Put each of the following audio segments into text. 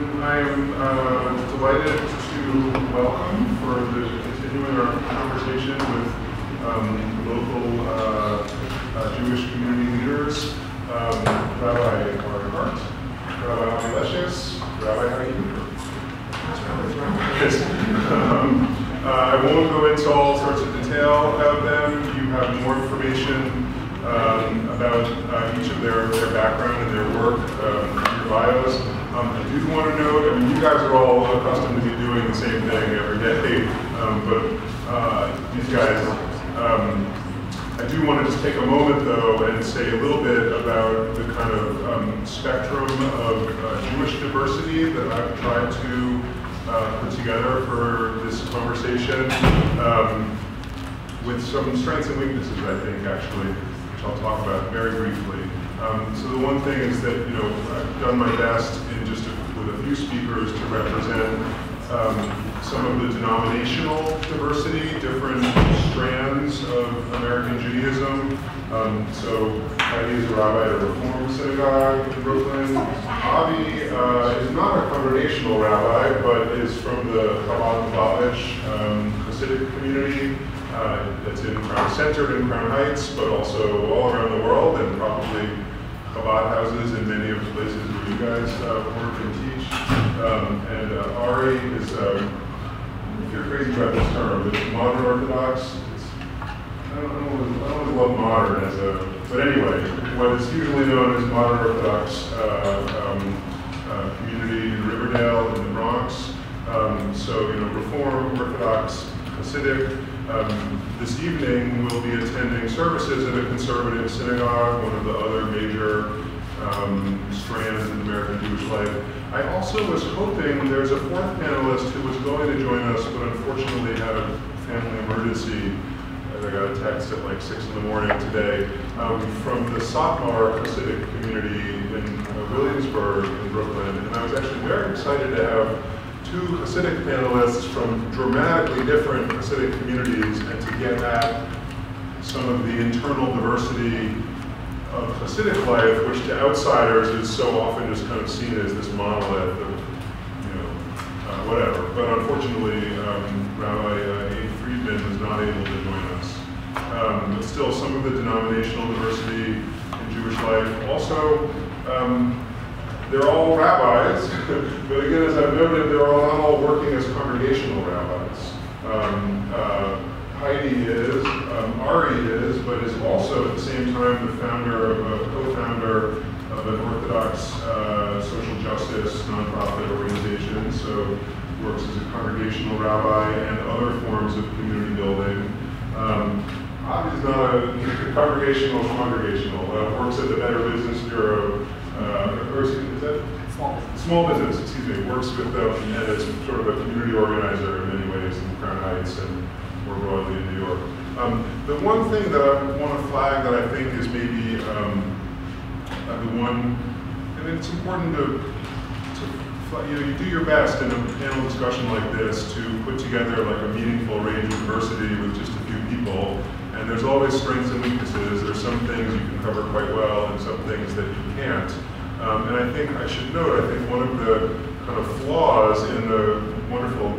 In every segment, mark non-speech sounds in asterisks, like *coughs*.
I am uh, delighted to welcome for the continuing our conversation with um, local uh, uh, Jewish community leaders, um, Rabbi Mark Hart, Rabbi Avi Leshes, Rabbi Haim. Um, uh, I won't go into all sorts of detail about them. You have more information um, about uh, each of their, their background and their work um, bios. Um, I do want to note, I mean, you guys are all accustomed to be doing the same thing every day, um, but uh, these guys, um, I do want to just take a moment though and say a little bit about the kind of um, spectrum of uh, Jewish diversity that I've tried to uh, put together for this conversation um, with some strengths and weaknesses, I think, actually, which I'll talk about very briefly. Um, so the one thing is that, you know, I've done my best in just a, with a few speakers to represent um, some of the denominational diversity, different strands of American Judaism. Um, so Heidi is a rabbi at a Reform synagogue in Brooklyn. Avi uh, is not a congregational rabbi, but is from the Chabad Lubavitch um, Hasidic community uh, that's in Crown, centered in Crown Heights, but also all around the world, and probably Chabad houses in many of the places where you guys uh, work and teach. Um, and uh, Ari is, um, if you're crazy about this term, it's modern Orthodox. It's, I don't, don't, I don't love modern as a, but anyway, what is usually known as modern Orthodox uh, um, uh, community in Riverdale in the Bronx. Um, so, you know, Reform, Orthodox, Hasidic. Um, this evening we'll be attending services at a conservative synagogue, one of the other major um, strands in American Jewish life. I also was hoping there's a fourth panelist who was going to join us, but unfortunately had a family emergency. I got a text at like six in the morning today um, from the Satmar Hasidic community in uh, Williamsburg in Brooklyn, and I was actually very excited to have two Hasidic panelists from dramatically different Hasidic communities and to get at some of the internal diversity of Hasidic life, which to outsiders is so often just kind of seen as this monolith of, you know, uh, whatever. But unfortunately, um, Rabbi uh, A. Friedman was not able to join us. Um, but still, some of the denominational diversity in Jewish life. Also, um, they're all rabbis, *laughs* but again, as I've noted, they're all not all working as congregational rabbis. Um, uh, Heidi is, um, Ari is, but is also at the same time the founder of a co-founder of an Orthodox uh, social justice nonprofit organization. So works as a congregational rabbi and other forms of community building. Um, Avi's not a *laughs* congregational congregational. Uh, works at the Better Business Bureau uh, Small business. Excuse me, works with them and is sort of a community organizer in many ways in Crown Heights and more broadly in New York. Um, the one thing that I want to flag that I think is maybe um, uh, the one, and it's important to, to, you know, you do your best in a panel discussion like this to put together like a meaningful range of diversity with just a few people. And there's always strengths and weaknesses. There's some things you can cover quite well and some things that you can't. Um, and I think I should note, I think one of the kind of flaws in the wonderful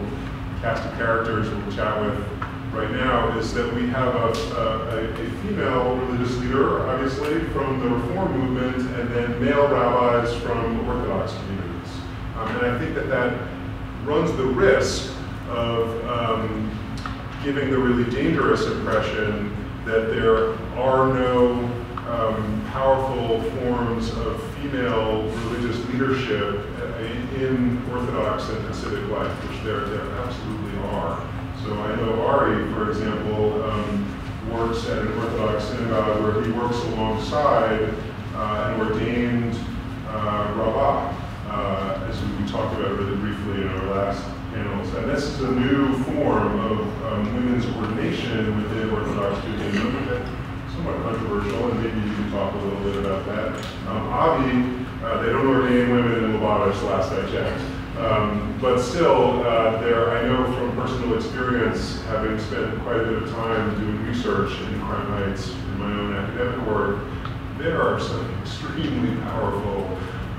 cast of characters we'll chat with right now is that we have a, a, a, female religious leader, obviously, from the Reform movement, and then male rabbis from Orthodox communities. Um, and I think that that runs the risk of um, giving the really dangerous impression that there are no um, powerful forms of female religious leadership in Orthodox and Hasidic life, which there, there absolutely are. So I know Ari, for example, um, works at an Orthodox synagogue where he works alongside uh, an ordained uh, rabbah, uh, as we talked about really briefly in our last panels. And this is a new form of um, women's ordination within Orthodox Judaism somewhat controversial, and maybe talk a little bit about that. Um, Avi, uh, they don't ordain women in Lubavitch, last I checked. Um, but still, uh, there, I know from personal experience, having spent quite a bit of time doing research in Crown Heights in my own academic work, there are some extremely powerful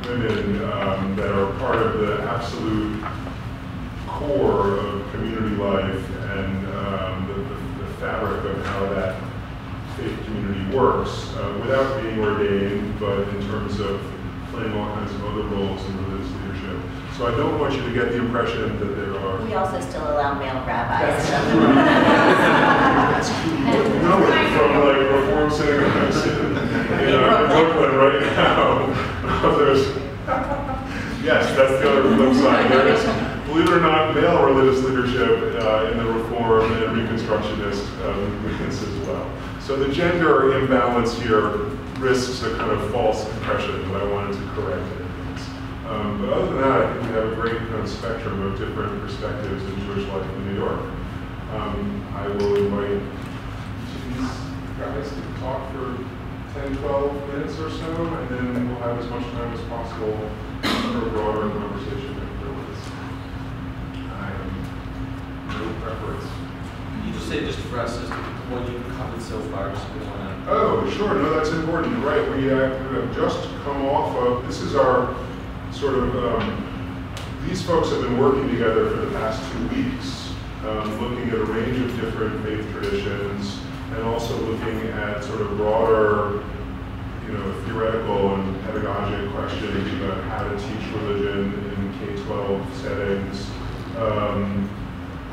women um, that are part of the absolute core of community life and um, the, the, the fabric of how that faith community works uh, without being ordained, but in terms of playing all kinds of other roles in religious leadership. So I don't want you to get the impression that there are. We also still allow male rabbis. That's *laughs* No, from like Reform synagogues in, in uh, Brooklyn right now. *laughs* There's, yes, that's the other flip side. There is, believe it or not, male religious leadership uh, in the Reform and Reconstructionist uh, movements as well. So the gender imbalance here risks a kind of false impression that I wanted to correct in advance. Um, but other than that, I think we have a great kind of spectrum of different perspectives in Jewish life in New York. Um, I will invite these guys to talk for 10, 12 minutes or so, and then we'll have as much time as possible for a broader conversation afterwards. I have no preference. You say, just for us, just what you've covered so far, just. Oh, sure, no, that's important, right, we have, we have just come off of, this is our sort of, um, these folks have been working together for the past two weeks, um, looking at a range of different faith traditions, and also looking at sort of broader, you know, theoretical and pedagogic questions about how to teach religion in K-12 settings. Um,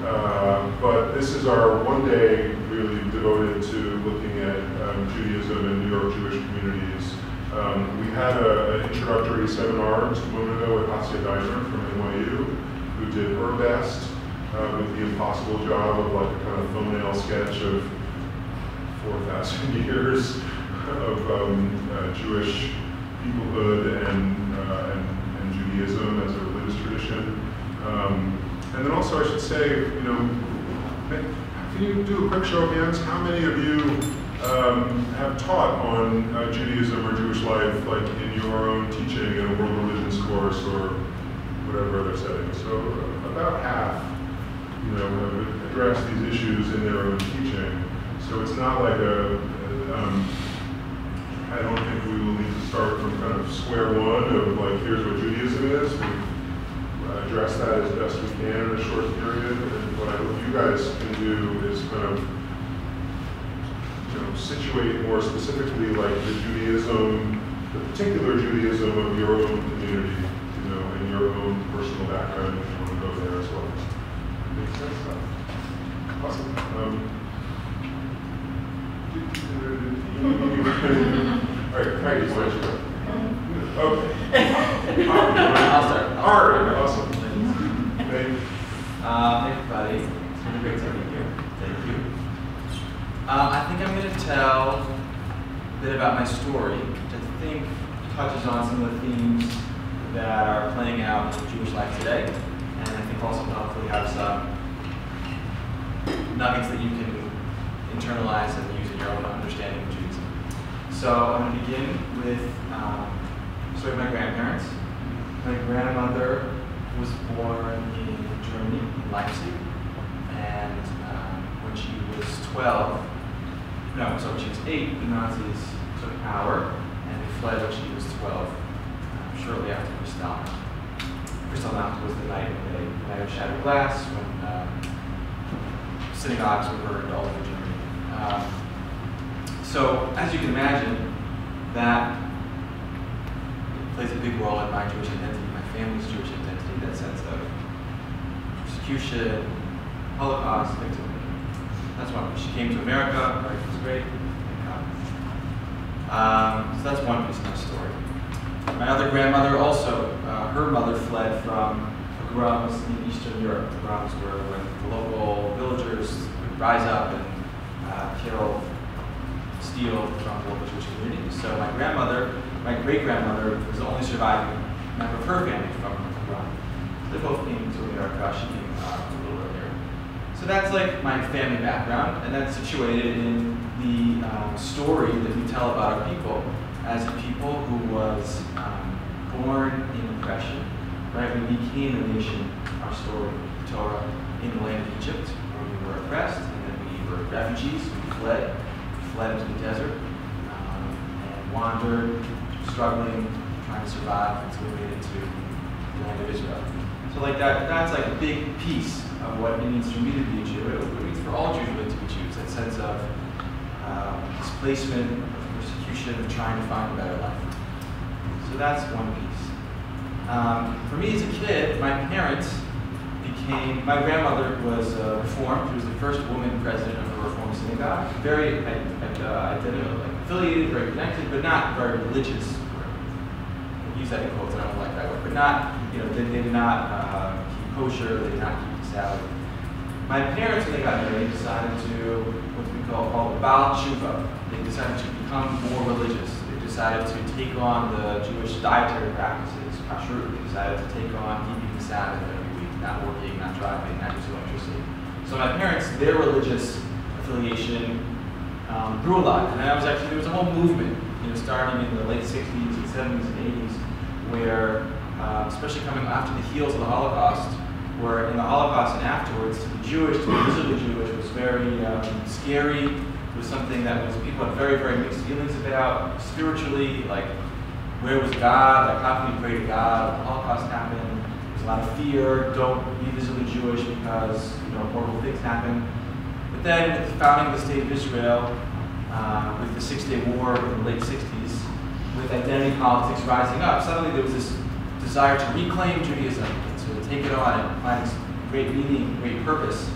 uh, but this is our one day really devoted to looking at um, Judaism and New York Jewish communities. Um, we had a, an introductory seminar just a moment ago with Hasia Diner from NYU, who did her best uh, with the impossible job of like a kind of thumbnail sketch of 4,000 *laughs* years of um, uh, Jewish peoplehood and, uh, and, and, Judaism as a religious tradition. And then also I should say, you know, can you do a quick show of hands? How many of you um, have taught on uh, Judaism or Jewish life, like in your own teaching in a world religions course or whatever other setting? So about half, you know, have addressed these issues in their own teaching. So it's not like a, a um, I don't think we will need to start from kind of square one of like, here's what Judaism is. We address that as best we can in a short period. And what I hope you guys can do is kind of you know, situate more specifically like the Judaism, the particular Judaism of your own community, you know, and your own personal background if you want to go there as well. Makes sense? Awesome. Um, *laughs* all right, Heidi, why? Okay. I'll start. All right, awesome. Thank you. Uh, everybody, it's been a great to meet you. Thank you. Um, I think I'm going to tell a bit about my story, which I think touches on some of the themes that are playing out in Jewish life today, and I think also hopefully have some nuggets that you can internalize and use in your own understanding of Judaism. So I'm going to begin with um, of my grandparents. My grandmother was born in Germany, in Leipzig, and um, when she was 12, no, so when she was 8, the Nazis took power, and they fled when she was 12, um, shortly after Kristallnacht. Kristallnacht was the night they night of shattered glass, when um, synagogues were burned all over Germany. Um, so, as you can imagine, that role in my Jewish identity, my family's Jewish identity, that sense of persecution, Holocaust, victim. That's one. She came to America, life was great. Um, so that's one piece of my story. My other grandmother also, uh, her mother fled from pogroms in Eastern Europe. Pogroms were when the local villagers would rise up and uh, kill, steal from the local Jewish community. So my grandmother, my great-grandmother, was the only surviving member of her family from pogrom. They both came to America. She came uh, a little earlier. So that's like my family background, and that's situated in the um, story that we tell about our people as a people who was um, born in oppression. Right, we became a nation. Our story, the Torah, in the land of Egypt, where we were oppressed, and then we were refugees. We fled, we fled into the desert, um, and wandered, struggling, trying to survive until we made it to the land of Israel. So like that, that's like a big piece of what it means for me to be a Jew. It means for all Jews really to be Jews. That sense of um, displacement, of persecution, of trying to find a better life. So that's one piece. Um, for me as a kid, my parents became, my grandmother was uh, Reformed. She was the first woman president of a Reformed synagogue. Very uh, like, affiliated, very connected, but not very religious. Use that in quotes, I don't like that word. But not, you know, they, they did not uh, keep kosher, they did not keep the Sabbath. My parents, when they got married, decided to, what we call, called Baal Tshuva. They decided to become more religious. They decided to take on the Jewish dietary practices, kashrut. They decided to take on keeping the Sabbath every week, not working, not driving, not using electricity. So my parents, their religious affiliation um, grew a lot. And I was actually, there was a whole movement, you know, starting in the late 60s and 70s and 80s, where, uh, especially coming after the heels of the Holocaust, where in the Holocaust and afterwards, to be Jewish, to be visibly Jewish, was very um, scary. It was something that was people had very, very mixed feelings about spiritually, like where was God? Like how can we pray to God? The Holocaust happened. There's a lot of fear. Don't be visibly Jewish because you know horrible things happen. But then with the founding of the state of Israel, uh, with the Six Day War in the late 60s, with identity politics rising up, suddenly there was this desire to reclaim Judaism to take it on and find great meaning, great purpose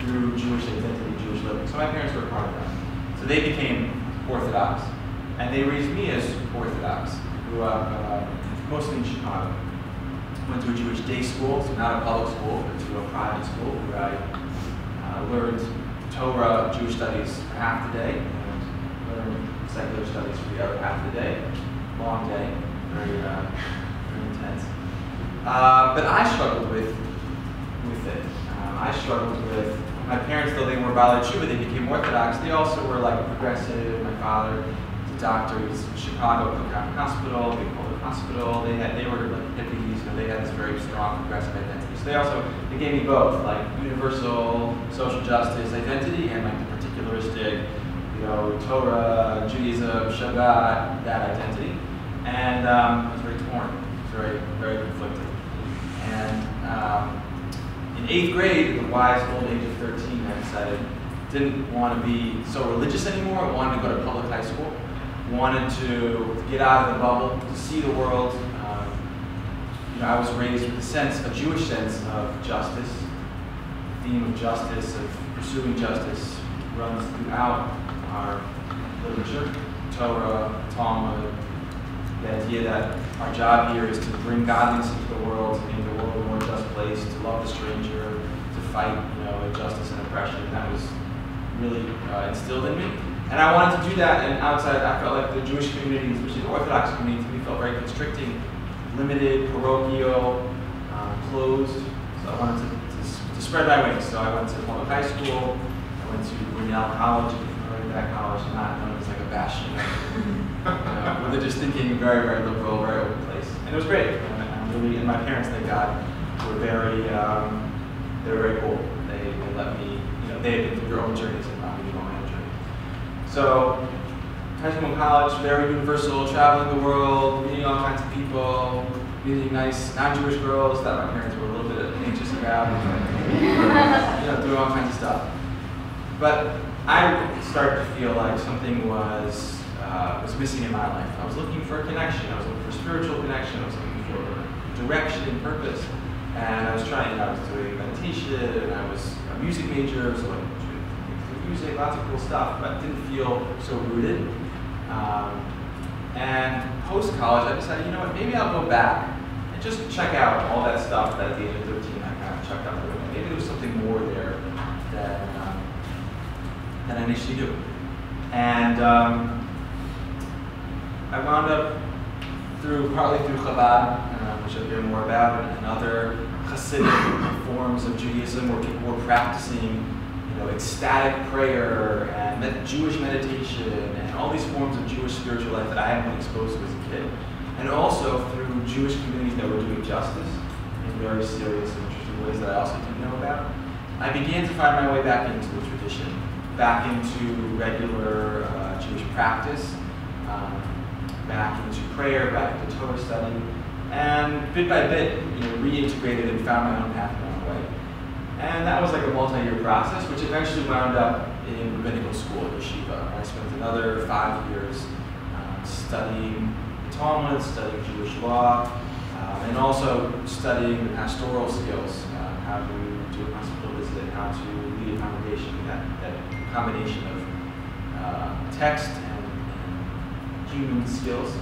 through Jewish identity, Jewish living. So my parents were part of that. So they became Orthodox. And they raised me as Orthodox. Grew up uh, mostly in Chicago. Went to a Jewish day school, so not a public school, but to a private school where I uh, learned Torah, Jewish studies for half the day, and learned secular studies for the other half of the day. Long day, very, uh, very intense. Uh, but I struggled with with it. Um, I struggled with my parents, though they were Baalei Teshuva, they became Orthodox. They also were like progressive. My father a doctor. He was in Chicago Cook County Hospital, big public hospital. They had they were like hippies. Know, they had this very strong progressive identity. So they also they gave me both, like universal social justice identity and like the particularistic, you know, Torah, Judaism, Shabbat, that identity. And um, I was very torn. I was very very conflicted. And um, in eighth grade, at the wise old age of 13, I decided didn't want to be so religious anymore. I wanted to go to public high school. Wanted to get out of the bubble, to see the world. Um, you know, I was raised with a sense, a Jewish sense of justice. The theme of justice, of pursuing justice, runs throughout our literature, Torah, Talmud, the idea that our job here is to bring godliness into the world, to make the world a more just place, to love the stranger, to fight, you know, injustice and oppression. That was really uh, instilled in me. And I wanted to do that, and outside, I felt like the Jewish community, especially the Orthodox community, to me felt very constricting, limited, parochial, um, closed. So I wanted to, to, to, spread my wings. So I went to public high school, I went to Grinnell College, that college, not known as like a bastion *laughs* religious thinking, very, very liberal, very open place. And it was great. And, and really, and my parents, thank God, were very, um, they were very cool. They, they let me, you know, they had been through their own journeys and allowed me to go my own journey. So, high school college, very universal, traveling the world, meeting all kinds of people, meeting nice non-Jewish girls that my parents were a little bit anxious about, *laughs* you know, doing all kinds of stuff. But I started to feel like something was uh, was missing in my life. I was looking for a connection. I was looking for spiritual connection. I was looking for direction and purpose. And I was trying. I was doing meditation, and I was a music major, so I like music, lots of cool stuff, but didn't feel so rooted. Um, and post college, I decided, you know what? Maybe I'll go back and just check out all that stuff that at the age of 13 I kind of checked out. Maybe there was something more there that than I initially do. And um, I wound up through partly through Chabad, uh, which I'll hear more about, and, and other Hasidic forms of Judaism where people were practicing, you know, ecstatic prayer and med Jewish meditation and all these forms of Jewish spiritual life that I hadn't been exposed to as a kid. And also through Jewish communities that were doing justice in very serious and interesting ways that I also didn't know about. I began to find my way back into the tradition back into regular uh, Jewish practice, into prayer, back to Torah study. and bit by bit, you know, reintegrated and found my own path along the way. And that was like a multi-year process, which eventually wound up in rabbinical school at yeshiva. I spent another five years um, studying the Talmud, studying Jewish law, um, and also studying the pastoral skills, uh, how to do a hospital visit, how to lead a congregation, that, that combination of uh, text and, and human skills.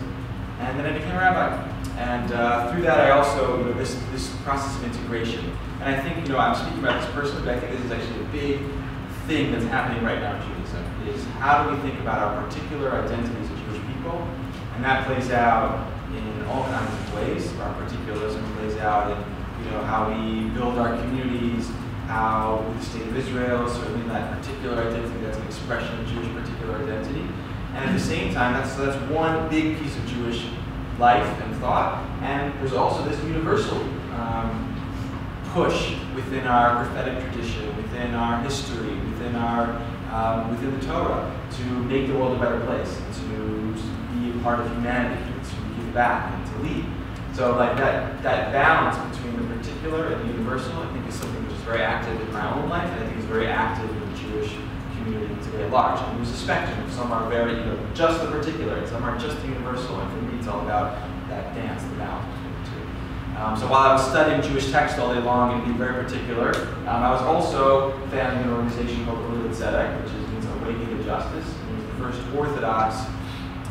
And then I became a rabbi. And uh, through that, I also, you know, this, this process of integration. And I think, you know, I'm speaking about this personally, but I think this is actually a big thing that's happening right now in Judaism, is how do we think about our particular identities as Jewish people? And that plays out in all kinds of ways. Our particularism plays out in, you know, how we build our communities, how the state of Israel, certainly that particular identity, that's an expression of Jewish particular identity. And at the same time, that's, that's one big piece of Jewish life and thought. And there's also this universal um, push within our prophetic tradition, within our history, within our um, within the Torah to make the world a better place, to be a part of humanity, to give back, and to lead. So like that that balance between the particular and the universal, I think is something which is very active in my own life, and I think is very active in Jewish community today at large. And there's a spectrum. Some are very, you know, just the particular, and some are just the universal. And for me, it's all about that dance, the balance between the two. Um, so while I was studying Jewish text all day long and being very particular, um, I was also founding an organization called Uri L'Tzedek, which is, means Awakening to Justice. It was the first Orthodox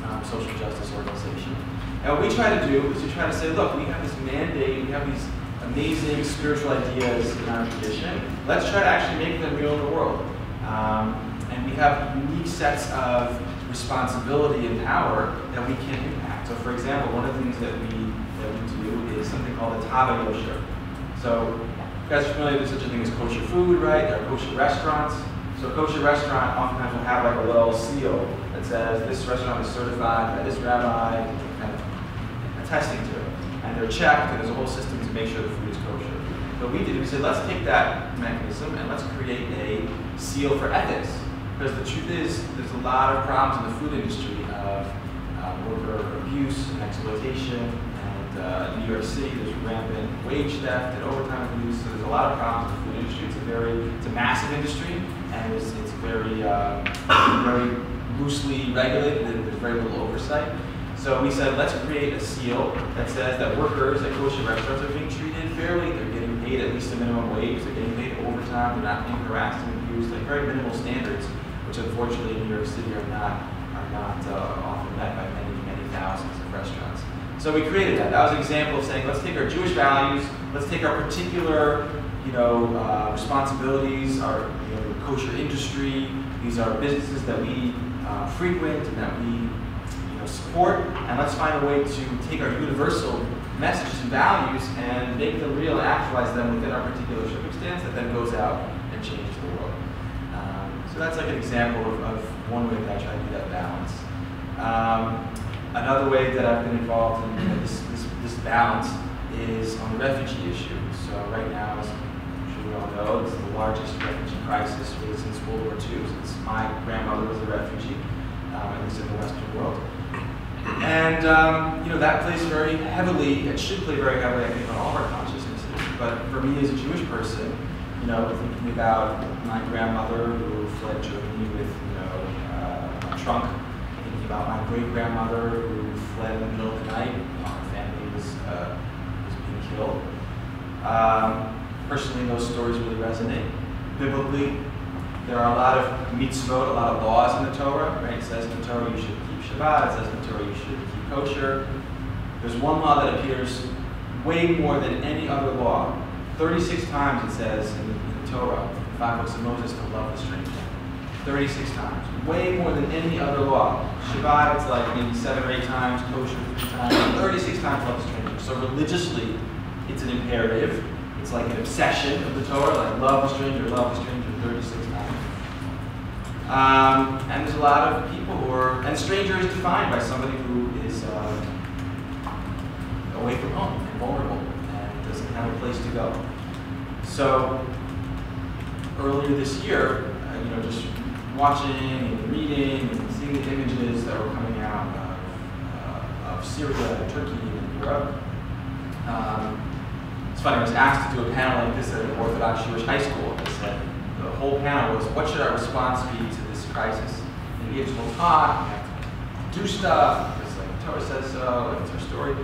um, social justice organization. And what we try to do is we try to say, look, we have this mandate, we have these amazing spiritual ideas in our tradition. Let's try to actually make them real in the world. Um, and we have unique sets of responsibility and power that we can impact. So, for example, one of the things that we that we do is something called a Tav HaYosher. So, you guys are familiar with such a thing as kosher food, right? There are kosher restaurants. So, a kosher restaurant oftentimes will have like a little seal that says this restaurant is certified by this rabbi, kind of attesting to it. And they're checked, and there's a whole system to make sure the food. What we did, we said, let's take that mechanism and let's create a seal for ethics. Because the truth is, there's a lot of problems in the food industry of uh, worker abuse and exploitation. And uh, New York City, there's rampant wage theft and overtime abuse. So there's a lot of problems in the food industry. It's a very, it's a massive industry, and it's, it's very, uh, very loosely regulated. and There's very little oversight. So we said, let's create a seal that says that workers at kosher restaurants are being treated fairly. They're getting paid at least a minimum wage. They're getting paid overtime. They're not being harassed and abused. Like very minimal standards, which unfortunately in New York City are not are not uh, often met by many many thousands of restaurants. So we created that. That was an example of saying, let's take our Jewish values, let's take our particular, you know, uh, responsibilities, our you know, kosher industry. These are businesses that we uh, frequent and that we you know, support, and let's find a way to take our universal messages and values and make them real actualize them within our particular circumstance that then goes out and changes the world. Um, so that's like an example of, of, one way that I try to do that balance. Um, another way that I've been involved in this, this, this, balance is on the refugee issue. So right now, as I'm sure we all know, it's the largest refugee crisis really since World War II. Since my grandmother was a refugee, um, at least in the Western world. And um, you know that plays very heavily. It should play very heavily, I think, on all of our consciousnesses. But for me, as a Jewish person, you know, thinking about my grandmother who fled Germany with you know uh, a trunk, thinking about my great grandmother who fled in the middle of the night, her family was uh, was being killed. Um, personally, those stories really resonate. Biblically, there are a lot of mitzvot, a lot of laws in the Torah. Right? It says in the Torah you should Shabbat, it says Torah you should keep kosher. There's one law that appears way more than any other law. 36 times it says in the, in the Torah, the five books of Moses, to love the stranger. 36 times. Way more than any other law. Shabbat, it's like maybe seven or eight times, kosher three times, 36 times love the stranger. So religiously, it's an imperative. It's like an obsession of the Torah, like love the stranger, love the stranger 36 um, and there's a lot of people who are, and stranger is defined by somebody who is uh, away from home and vulnerable and doesn't have a place to go. So earlier this year, uh, you know, just watching and reading and seeing the images that were coming out of, uh, of Syria and Turkey and Europe, um, it's funny, I was asked to do a panel like this at an Orthodox Jewish high school. I said, the whole panel was, what should our response be to this crisis? And talk, we have to do stuff, because like Torah says so, it's our story.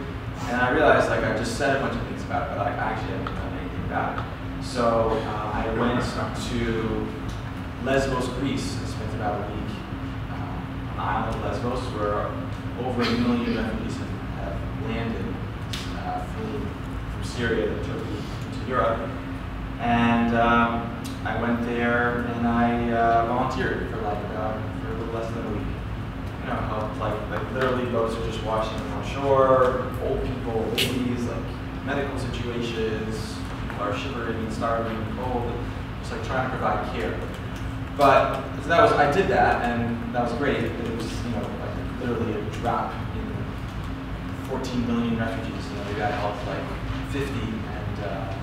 And I realized like I just said a bunch of things about it, but like, I actually haven't done anything about it. So uh, I went to Lesbos, Greece, and spent about a week uh, on the island of Lesbos, where over a million refugees have, have landed uh, fleeing from Syria to Turkey to Europe. And um, I went there and I uh, volunteered for like uh, for a little less than a week. You know, helped like like literally boats are just washing on shore, old people, ladies, like medical situations, are shivering and starving and cold, just like trying to provide care. But so that was I did that and that was great. It was you know like literally a drop in 14 million refugees. You know, the guy helped like 50, and uh,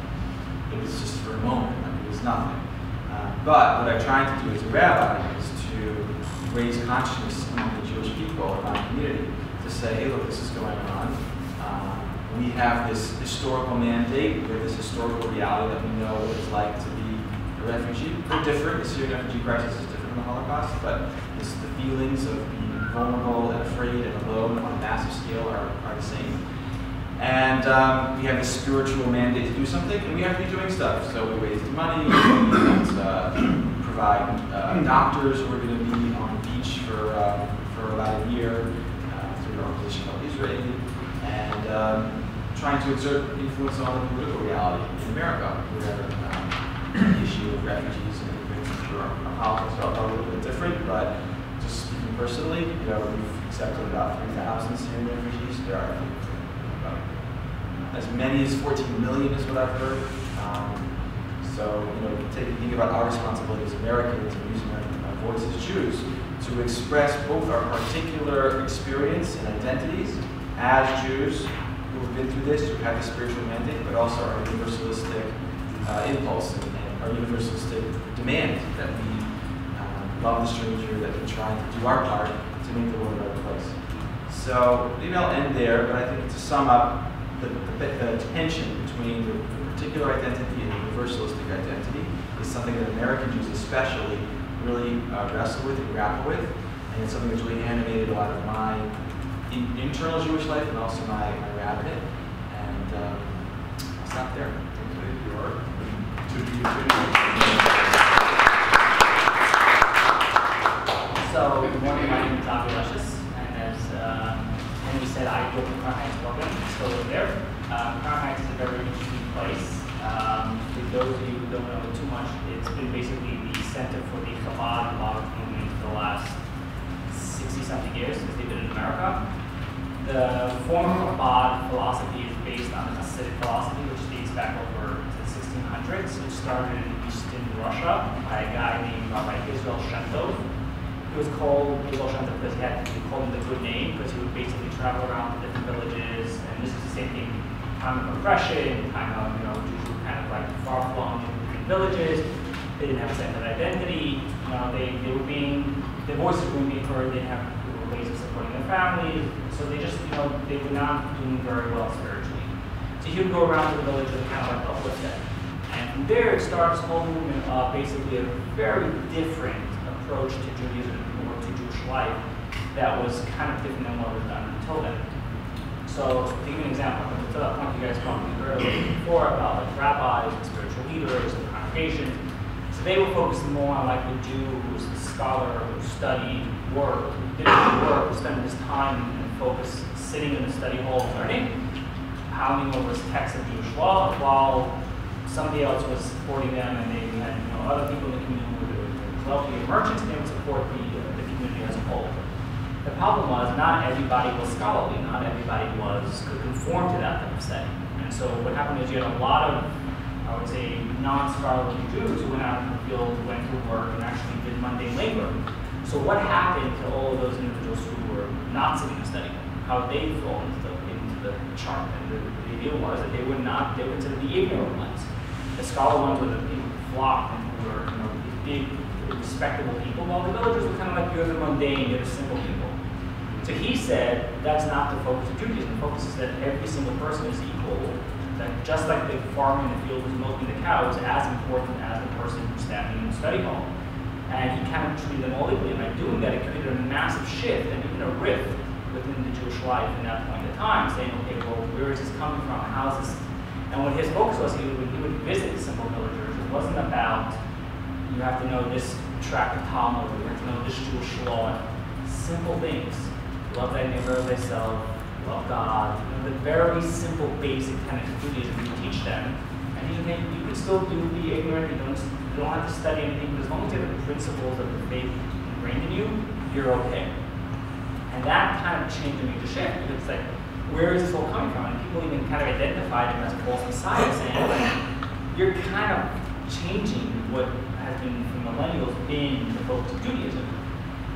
it was just for a moment. Like, it was nothing. Uh, but what I tried to do as a rabbi is to raise consciousness among the Jewish people my community to say, hey, look, this is going on. Um, we have this historical mandate, we have this historical reality that we know what it's like to be a refugee. We're different. The Syrian refugee crisis is different from the Holocaust, but it's the feelings of being vulnerable and afraid and alone on a massive scale are, are the same. And um, we have this spiritual mandate to do something, and we have to be doing stuff. So we raise money, we uh, *coughs* provide uh, doctors who are going to be on the beach for, um, for about a year uh, through an organization called IsraAID, and um, trying to exert influence on the political reality in America, where um, the issue of refugees and immigrants through our, our politics are a little bit different, but just speaking personally, you know, we've accepted about 3,000 Syrian refugees. There are as many as 14 million is what I've heard. Um, so, you know, take, think about our responsibility as Americans and using our, our voice as Jews to express both our particular experience and identities as Jews who have been through this, who have the spiritual mandate, but also our universalistic uh, impulse and, and, our universalistic demand that we uh, love the stranger, that we try to do our part to make the world a better place. So maybe I'll end there, but I think to sum up the, the, the tension between the, the, particular identity and the universalistic identity is something that American Jews especially really uh, wrestle with and grapple with, and it's something that's really animated a lot of my in, internal Jewish life and also my, my rabbinate. And um, I'll stop there. Thank you, Art. To be continued. So, good morning, my name is Avi Leshes, and as Henry said, I in Crown Heights, Brooklyn, still live there. Um, Crown Heights is a very interesting place. Um, for those of you who don't know it too much, it's been basically the center for the Chabad Chabad movement for the last 60-something years since they've been in America. The form of Chabad philosophy is based on the Hasidic philosophy, which dates back over to the 1600s. It started in Eastern Russia by a guy named Rabbi Israel Shem Tov he was called Israel Shem Tov because he had they called him the good name because he would basically travel around to different villages and this is the same thing time of oppression, time of you know Jews were kind of like far flung villages. They didn't have a sense of identity. You know, they, they were being their voices weren't being heard. They didn't have ways of supporting their families. So they just you know they were not doing very well spiritually. So he would go around the village and kind of like uplift them. And from there it starts a whole movement of basically a very different approach to Judaism to life that was kind of different than what was done until then. So, to give you an example, to that point you guys brought talked earlier before about like rabbis and spiritual leaders and congregations. So they were focusing more on like the Jew who was a scholar, who studied, worked, who did his work, who spent his time and focus sitting in the study hall learning, pounding over his text of Jewish law, while somebody else was supporting them and they had you know other people in the community wealthier merchants, and they would support the, the problem was not everybody was scholarly, not everybody was could conform to that type of setting. And so what happened is you had a lot of, I would say, non-scholarly Jews who went out in the field, went to work, and actually did mundane labor. So what happened to all of those individuals who were not sitting and studying? How they fall into the, into the chart? And the, the idea was that they would not, they were considered the ignorant ones. The scholar ones were the people who flocked and who were, you know, these big respectable people, while the villagers were kind of like you're the mundane, you're the simple people. So he said that's not the focus of Judaism. The focus is that every single person is equal. That just like the farmer in the field who's milking the cow is as important as the person who's standing in the study hall. And he kind of treated them all equally. And by doing that, it created a massive shift and even a rift within the Jewish life in that point in time, saying, okay, well, where is this coming from? How is this? And what his focus was, he would, he would visit the simple villagers. It wasn't about you have to know this track of Talmud, you have to know this Jewish law. Simple things. Love thy neighbor as thyself, love God. You know, the very simple, basic kind of Judaism you teach them. And you can, you can still do the ignorant, you don't, you don't have to study anything, but as long as you have the principles of the faith ingrained in you, you're okay. And that kind of changed me to shift because it's like, where is this all coming from? And people even kind of identified him as false messiah, saying, like, you're kind of changing what millennials being the focus of Judaism.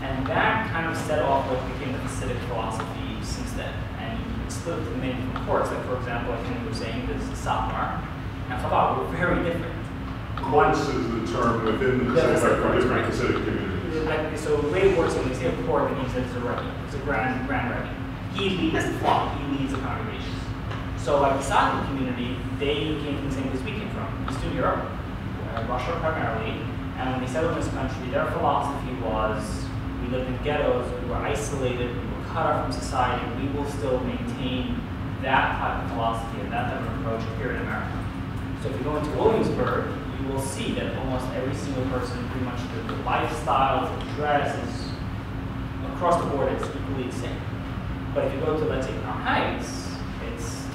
And that kind of set off what became the Hasidic philosophy since then. And it split into many different courts. Like, for example, I think we were saying this Satmar and Chabad were very different. Courts is the term within the Yeah, courts, different right. Pacific communities. Like, so the way it works when they say a court, it means that it's a rebbe. It's a grand, grand rebbe. He leads the flock. He leads the congregation. So like the Saudi community, they came from the same place we came from, Eastern Europe, uh, Russia primarily. And when they settled in this country, their philosophy was we lived in ghettos, we were isolated, we were cut off from society, we will still maintain that type of philosophy and that type of approach here in America. So if you go into Williamsburg, you will see that almost every single person, pretty much the, the lifestyle, the dress is across the board, it's equally the same. But if you go to, let's say, Crown Heights, it's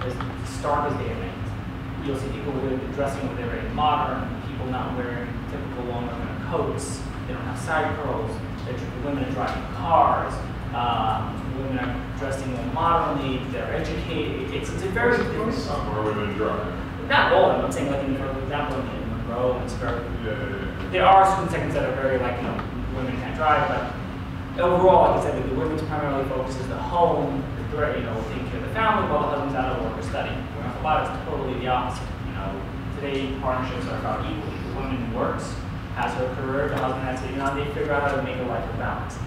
as stark as day and night. You'll see people with dressing with their very modern, people not wearing typical long women coats, they don't have side curls, they're, women are driving cars, um, women are dressing more modernly, they're educated. It's, it's a very different. Some are women drive. Not all I'm not saying like in, for example, in Monroe and Sparrow, Yeah, yeah, yeah. there are student seconds that are very like, you know, women can't drive, but overall, like I said, like, the women's primarily focuses the home, the, you know, taking care of the family while the husband's out of work or studying. Where Chabad is totally the opposite. You know, today partnerships are about equally. Woman works, has her career, the husband has to, you know, they figure out how to make a life of balance.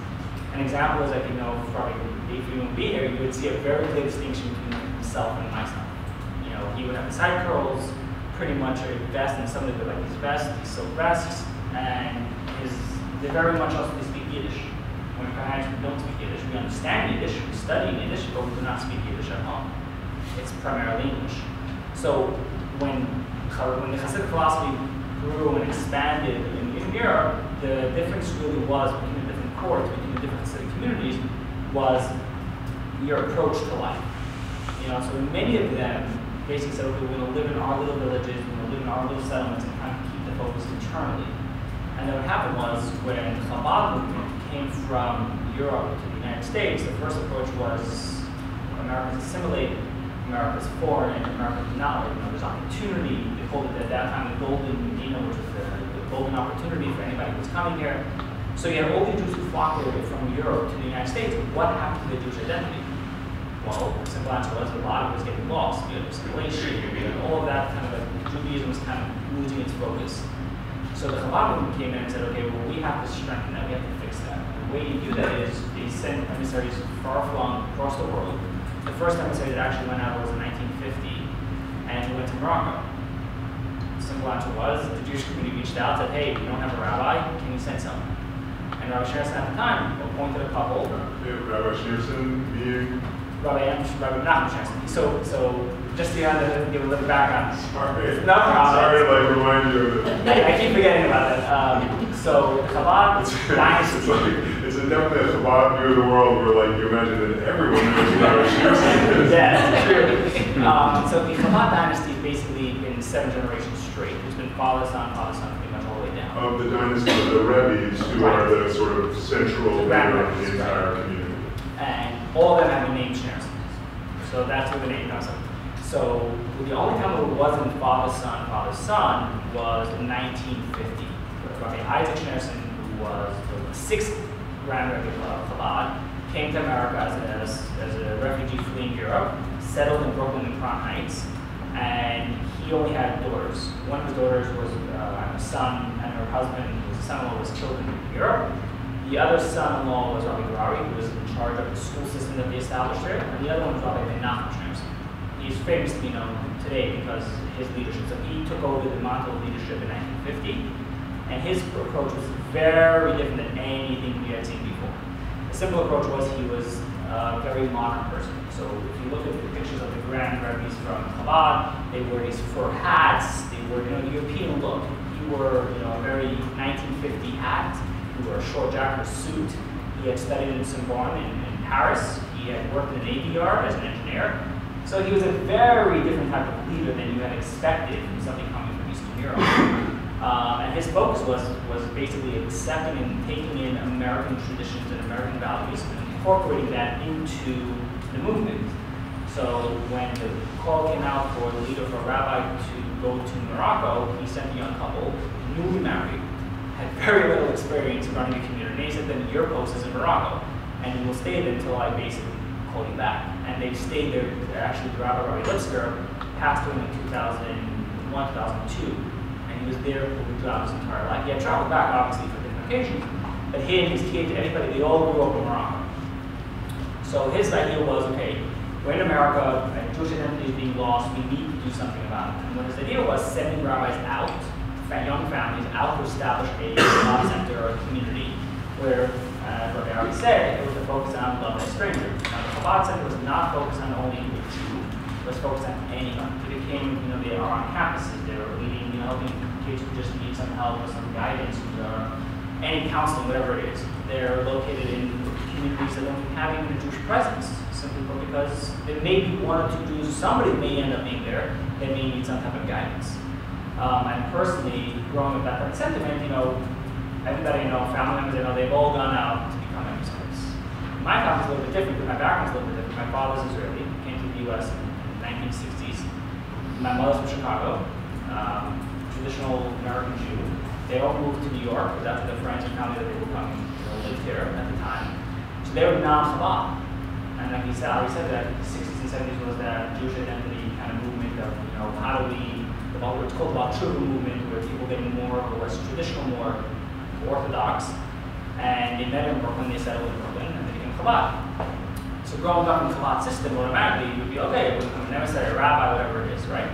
An example is like, you know, probably if you wouldn't be here, you would see a very clear distinction between himself and myself. You know, he would have the side curls, pretty much a vest, and somebody would like his vest, these silk vests, and his, they very much also speak Yiddish. When perhaps we don't speak Yiddish, we understand Yiddish, we study Yiddish, but we do not speak Yiddish at home. It's primarily English. So when, when the Hasidic philosophy grew and expanded in, in Europe, the difference really was between the different courts, between the different Hasidic communities, was your approach to life. You know, so many of them basically said, okay, we're going to live in our little villages, we're going to live in our little settlements and kind of keep the focus internally. And then what happened was when the Chabad movement came from Europe to the United States, the first approach was America's assimilated, America's foreign, and did not, you know, there's opportunity. They called it at that time the golden Medina, which was the, the golden opportunity for anybody who's coming here. So you had all the Jews who flocked there from Europe to the United States. What happened to the Jewish identity? Well, the simple answer was a lot of it was getting lost. You had assimilation, you had all of that kind of like Judaism was kind of losing its focus. So the Chabad came in and said, okay, well, we have to strengthen that, we have to fix that. The way you do that is they send emissaries far flung across the world. The first emissary that actually went out was in 1950, and he went to Morocco. The simple answer was the Jewish community reached out, said, hey, we don't have a rabbi, can you send someone? And Rabbi Schneerson at the time appointed a couple, Yeah, Rabbi Schneerson being, Rabbi M. Rabbi Nachum Schneerson. So, so just to give a little background. sorry. No problem. Sorry to like remind you *laughs* of it. I keep forgetting about that. Um, so Chabad dynasty. Like, it's a definitely a Chabad view of the world where like you imagine that everyone knows Schneerson is. Yeah, true. Um, so the Chabad dynasty has basically been seven generations straight. It's been father, son, father, son, pretty much all the way down. Of the dynasty of the Rebbe's, who are the sort of central leader of the entire right. community. and all of them have the name Schneerson. So that's where the name comes from. So the only time it wasn't father son father son was in 1950. Rabbi Isaac Schneerson, who was the sixth Grand Rebbe of Chabad, came to America as, as, as a refugee fleeing Europe, settled in Brooklyn and Crown Heights, and he only had daughters. One of his daughters was uh, a son, and her husband, his son-in-law, was killed in Europe. The other son-in-law was Rabbi Gourary, who was in charge of the school system that they established there, and the other one was Rabbi Menachem Schneerson. He's famous to be known today because his leadership. So he took over the mantle of leadership in 1950, and his approach was very different than anything we had seen before. The simple approach was he was a very modern person. So if you look at the pictures of the grand rabbis from Chabad, they wore these fur hats, they wore you know, European look. He wore you know, a very 1950 hat, he wore a short jacket, suit. He had studied in Sorbonne in, in Paris. He had worked in an Navy Yard as an engineer. So he was a very different type of leader than you had expected from somebody coming from Eastern Europe. Um, and his focus was, was basically accepting and taking in American traditions and American values and incorporating that into the movement. So when the call came out for the leader for a rabbi to go to Morocco, he sent a young couple, newly married, had very little experience running a community. And he said, then your post is in Morocco, and you will stay there until I basically call you back. And they stayed there, actually, the Rabbi Rabbi Lipsker passed away in 2001, 2002, and he was there for his entire life. He had traveled back, obviously, for different occasions, but he and his kids, anybody, they all grew up in Morocco. So his idea was, okay, we're in America, and Jewish identity is being lost, we need to do something about it. And what his idea was sending rabbis out, young families out to establish a Chabad center or a community where, uh, what I already said, it was to focus on love and stranger. Now, the Chabad center was not focused on only the Jew, it was focused on anyone. It became, you know, they are on campuses, they were leading, you know, helping who just need some help or some guidance, or any counseling, whatever it is. They're located in communities that don't have even a Jewish presence, simply because there may be one or two Jews, somebody may end up being there, they may need some type of guidance. Um, and personally, growing up that sentiment, you know, everybody I know, family members I know, they've all gone out to become emissaries. My family's a little bit different, but my background's a little bit different. My father's Israeli, came to the U.S. in the 1960s. My mother's from Chicago, um, traditional American Jew. They all moved to New York because that's the and family that they were coming, know, lived here at the time. So they were non-Chabad. And like he said, always said that the 60s and 70s was that Jewish identity kind of movement of, you know, how do we about what's called about true movement, where people getting more of what's traditional, more orthodox. And they met in Brooklyn, they settled in Brooklyn, and they became Chabad. So growing up in the Chabad system, automatically you would be okay, I'm an emissary, a rabbi, whatever it is, right?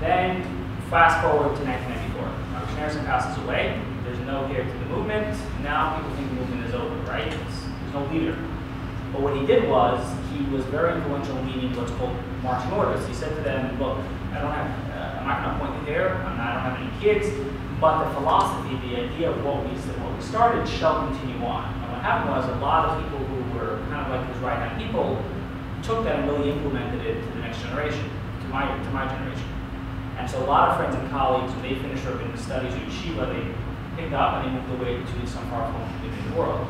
Then fast forward to 1994. Now Schneerson passes away. There's no heir to the movement. Now people think the movement is over, right? There's no leader. But what he did was he was very influential in leading what's called marching orders. He said to them, look, I don't have, uh, I'm not going to appoint you here. I'm not, I don't have any kids. But the philosophy, the idea of what we what we started shall continue on. And what happened was a lot of people who were kind of like his right hand people took that and really implemented it to the next generation, to my to my generation. And so a lot of friends and colleagues, when they finished their business studies at yeshiva, they picked up and they moved away to some far flung community in the world.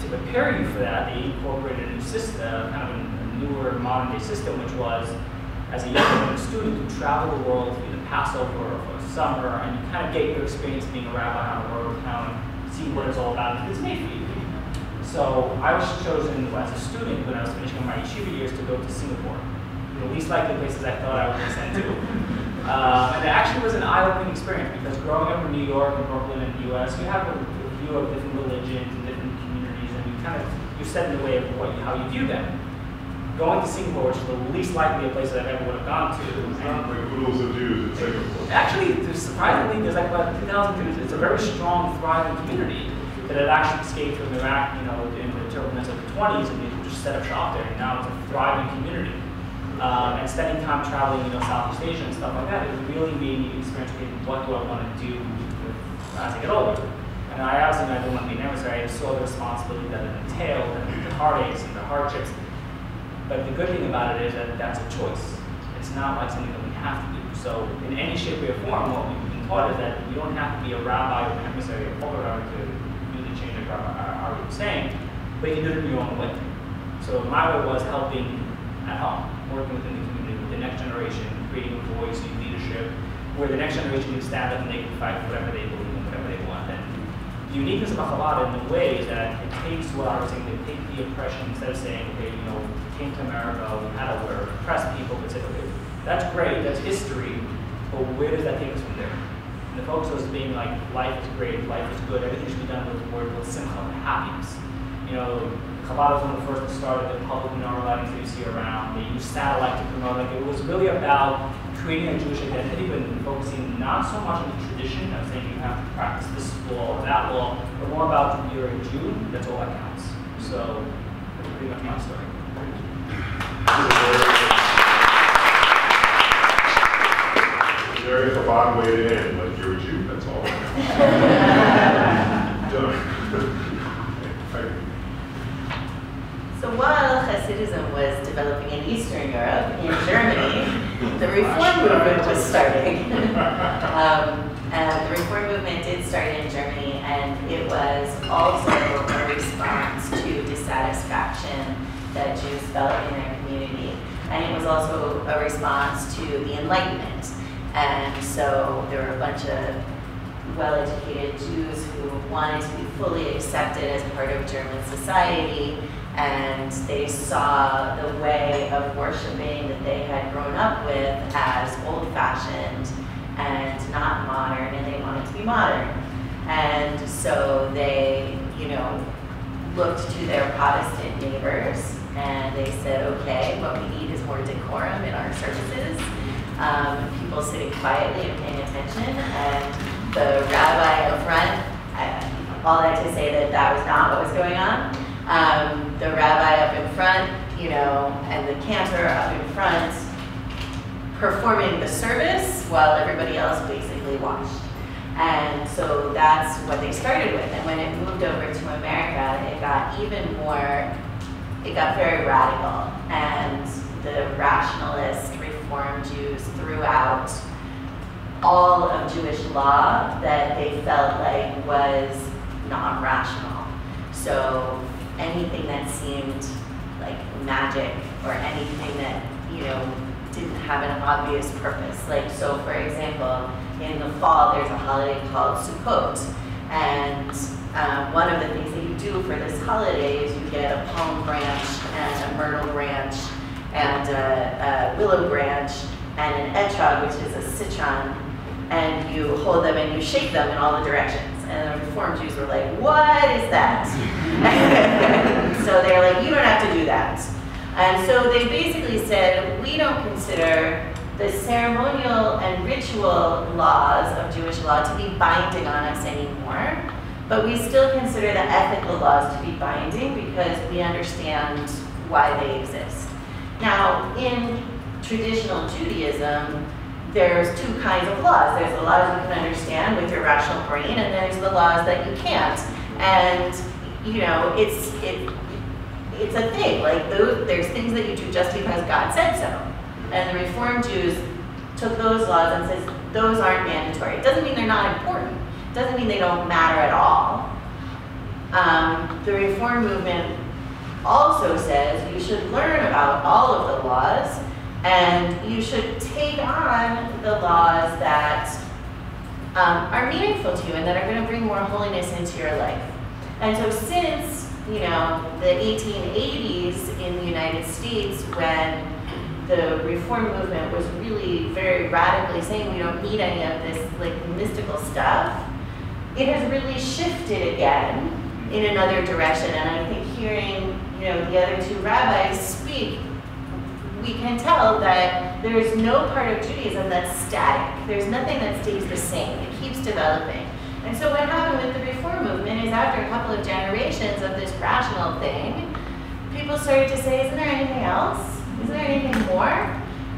To prepare you for that, they incorporated a new system, uh, kind of a, newer modern day system, which was as a young student who travel the world for the Passover or for summer, and you kind of get your experience being a rabbi on a road town, see what it's all about, it's made for you. So I was chosen as a student when I was finishing my yeshiva years to go to Singapore, the least likely places I thought I would be sent to. Uh, and it actually was an eye-opening experience because growing up in New York and Brooklyn in the U.S., you have a, a view of different religions and different communities, and you kind of you're set in the way of what, how you view them going to Singapore, which is the least likely a place that I ever would have gone to. It's not like oodles of Jews in Singapore. Actually, surprisingly, there's like about 2,000 Jews. It's a very strong, thriving community that had actually escaped from Iraq, you know, in the turbulence of the 20s, and they just set up shop there. And now it's a thriving community. Um, and spending time traveling, you know, Southeast Asia and stuff like that, it really made me experience, okay, what do I want to do with, as I get older? And I obviously I didn't want to be an emissary. I saw the responsibility that it entailed, and the heartaches and the hardships. But the good thing about it is that that's a choice. It's not like something that we have to do. So in any shape, or form, what we've been taught is that you don't have to be a rabbi or an emissary or a rabbi to do the change of our was saying, but you can do it in your own way. So my way was helping at home, working within the community, with the next generation, creating a voice and leadership, where the next generation can stand up and they can fight for whatever they believe in, whatever they want. And the uniqueness of Chabad in the way is that it takes what I was saying, they take the oppression instead of saying, okay, you know, came to America, we had a to oppressed people, but say, okay, that's great, that's history, but where does that take us from there? And the focus was being like, life is great, life is good, everything should be done with the word with simcha, happiness. You know, Chabad was one of the first to start the public menorah lightings that you see around. They used satellite to promote. Like it was really about creating a Jewish identity, but focusing not so much on the tradition of saying you have to practice this law or that law, but more about you're a Jew. That's all that counts. So that's pretty much my story. Very Chabad way to end, like you're a Jew, that's all. *laughs* Done. Thank you. So while Hasidism was developing in Eastern Europe, in Germany, the Reform movement was starting. *laughs* um, and the Reform movement did start in Germany, and it was also a response to dissatisfaction that Jews felt in their community. And it was also a response to the Enlightenment. And so there were a bunch of well-educated Jews who wanted to be fully accepted as part of German society, and they saw the way of worshiping that they had grown up with as old-fashioned and not modern, and they wanted to be modern. And so they, you know, looked to their Protestant neighbors, and they said, okay, what we need is more decorum in our services um, people sitting quietly and paying attention, and the rabbi up front, I, all that to say that that was not what was going on. Um, the rabbi up in front, you know, and the cantor up in front, performing the service while everybody else basically watched. And so that's what they started with. And when it moved over to America, it got even more, it got very radical. And the rationalist Reform Jews throughout all of Jewish law that they felt like was non-rational. So anything that seemed like magic or anything that, you know, didn't have an obvious purpose. Like, so for example, in the fall, there's a holiday called Sukkot. And um, one of the things that you do for this holiday is you get a palm branch and a myrtle branch and a, a willow branch and an etrog, which is a citron, and you hold them and you shake them in all the directions. And the Reform Jews were like, what is that? *laughs* so they're like, you don't have to do that. And so they basically said, we don't consider the ceremonial and ritual laws of Jewish law to be binding on us anymore, but we still consider the ethical laws to be binding because we understand why they exist. Now, in traditional Judaism, there's two kinds of laws. There's the laws you can understand with your rational brain, and there's the laws that you can't. And you know, it's it, it's a thing. Like those, there's things that you do just because God said so. And the Reform Jews took those laws and says those aren't mandatory. It doesn't mean they're not important. It doesn't mean they don't matter at all. Um, the Reform movement also says you should learn about all of the laws and you should take on the laws that um, are meaningful to you and that are going to bring more holiness into your life. And so since, you know, the 1880s in the United States when the reform movement was really very radically saying we don't need any of this like mystical stuff, it has really shifted again in another direction. And I think hearing you know, the other two rabbis speak, we can tell that there is no part of Judaism that's static. There's nothing that stays the same. It keeps developing. And so what happened with the Reform movement is after a couple of generations of this rational thing, people started to say, isn't there anything else? Isn't there anything more?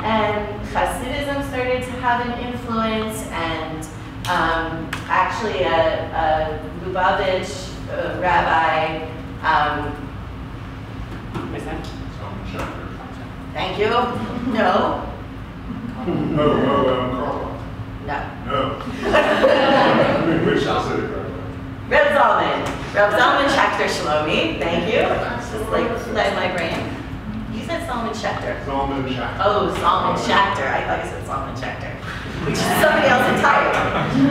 And Hasidism started to have an influence, and um, actually a, a Lubavitch a rabbi um, Thank you. No. Oh, oh, um, Carl. No. No. *laughs* Which Hasidic rabbi? Reb Zalman. Reb Zalman Schachter Shalomi. Thank you. Just like led my brain. You said Solomon Schechter. Solomon Schachter. Oh, Solomon Schechter. I thought you said Solomon Schechter, which is somebody else entirely.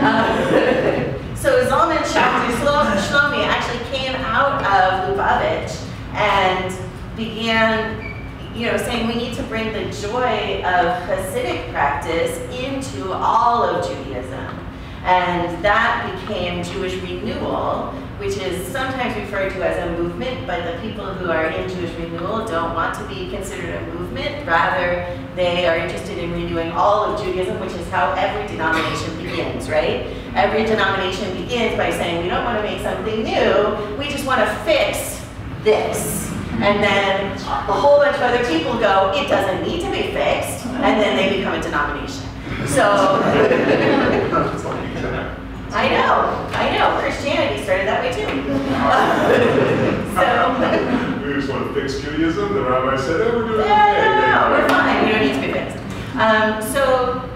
Um, *laughs* so Zalman Schachter Shalomi actually came out of Lubavitch and began you know, saying we need to bring the joy of Hasidic practice into all of Judaism. And that became Jewish renewal, which is sometimes referred to as a movement, but the people who are in Jewish renewal don't want to be considered a movement. Rather, they are interested in renewing all of Judaism, which is how every denomination begins, right? Every denomination begins by saying, we don't want to make something new, we just want to fix this. And then a whole bunch of other people go, it doesn't need to be fixed, and then they become a denomination. So, It's like that. I know, I know, Christianity started that way too. *laughs* so, We just want to fix Judaism, the rabbi said, hey, we're doing okay. yeah, no, no, we're fine, we don't need to be fixed. Um, so,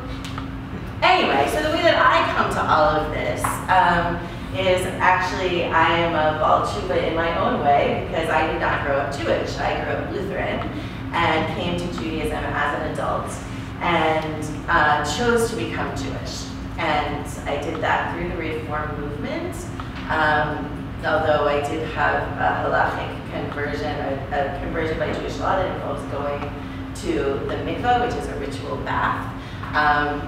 anyway, so the way that I come to all of this um, is actually I am a Baal Tshuva in my own way because I did not grow up Jewish. I grew up Lutheran and came to Judaism as an adult and uh, chose to become Jewish. And I did that through the Reform movement. Um, although I did have a halachic conversion, a, a conversion by Jewish law that involves going to the mikvah, which is a ritual bath, um,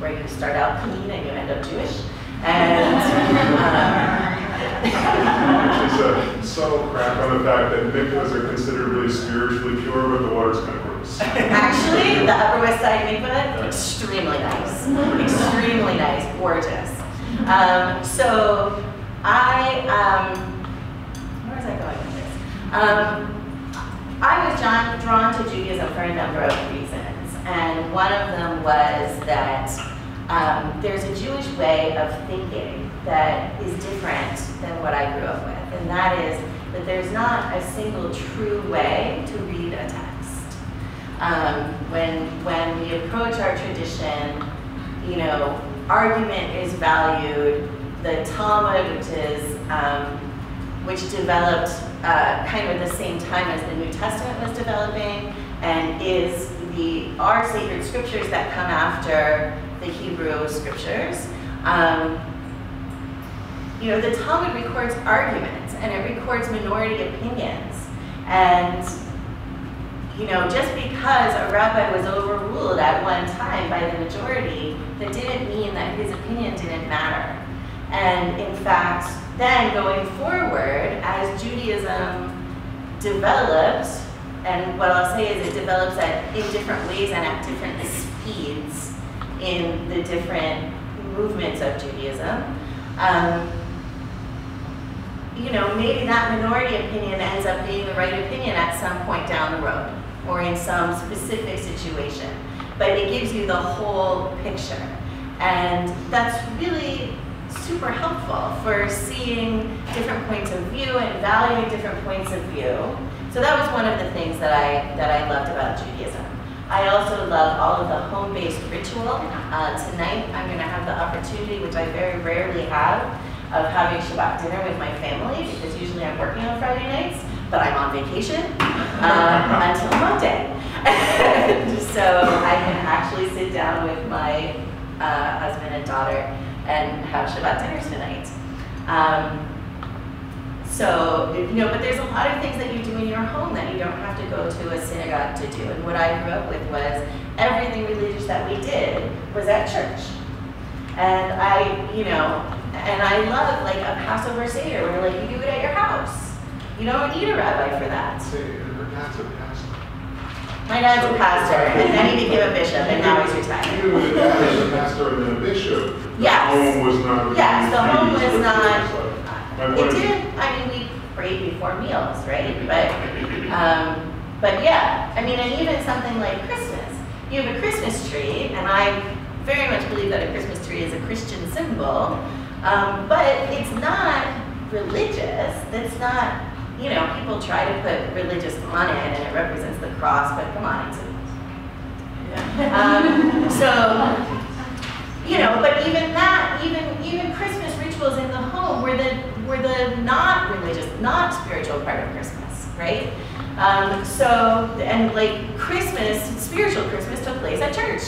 where you start out clean and you end up Jewish. And um, It's a subtle crack on the fact that mikvahs are considered really spiritually pure, but the water's kind of gross. *laughs* actually, the Upper West Side mikvah, extremely nice, extremely nice, gorgeous. Um, so I, um, where was I going with this? Um, I was drawn, drawn to Judaism for a number of reasons, and one of them was that um, there's a Jewish way of thinking that is different than what I grew up with, and that is that there's not a single true way to read a text. Um, when when we approach our tradition, you know, argument is valued. The Talmud, which is um, which developed uh, kind of at the same time as the New Testament was developing, and is the our sacred scriptures that come after the Hebrew scriptures. Um, you know, the Talmud records arguments and it records minority opinions, and you know, just because a rabbi was overruled at one time by the majority, that didn't mean that his opinion didn't matter. And in fact, then going forward, as Judaism developed, and what I'll say is it develops at, in different ways and at different speeds in the different movements of Judaism. Um, you know, maybe that minority opinion ends up being the right opinion at some point down the road or in some specific situation. But it gives you the whole picture. And that's really super helpful for seeing different points of view and valuing different points of view. So that was one of the things that I, that I loved about Judaism. I also love all of the home-based ritual. Uh, tonight, I'm going to have the opportunity, which I very rarely have, of having Shabbat dinner with my family because usually I'm working on Friday nights, but I'm on vacation um, *laughs* until Monday. *laughs* So I can actually sit down with my uh, husband and daughter and have Shabbat dinner tonight. Um, so, you know, but there's a lot of things that you do in your home that you don't have to go to a synagogue to do. And what I grew up with was everything religious that we did was at church. And I, you know, and I love like a Passover Seder where like you do it at your house. You don't need a rabbi for that. Her dad's a pastor. My dad's a pastor, and then he became a bishop, and now he's retired. You were the dad as a pastor and then a bishop. Yes. The home was not. Yes, the home was not- but- My It point is- did, I mean, we prayed before meals, right? *laughs* But, um, but yeah, I mean, and even something like Christmas. You have a Christmas tree, and I very much believe that a Christmas tree is a Christian symbol, um, but it's not religious. That's not, you know, people try to put religious on it, and it represents the cross, but come on, it's a um, *laughs* so, you know, but even that, even even Christmas rituals in the home were the were the not religious, not spiritual part of Christmas, right? Um, so, and like Christmas, spiritual Christmas took place at church.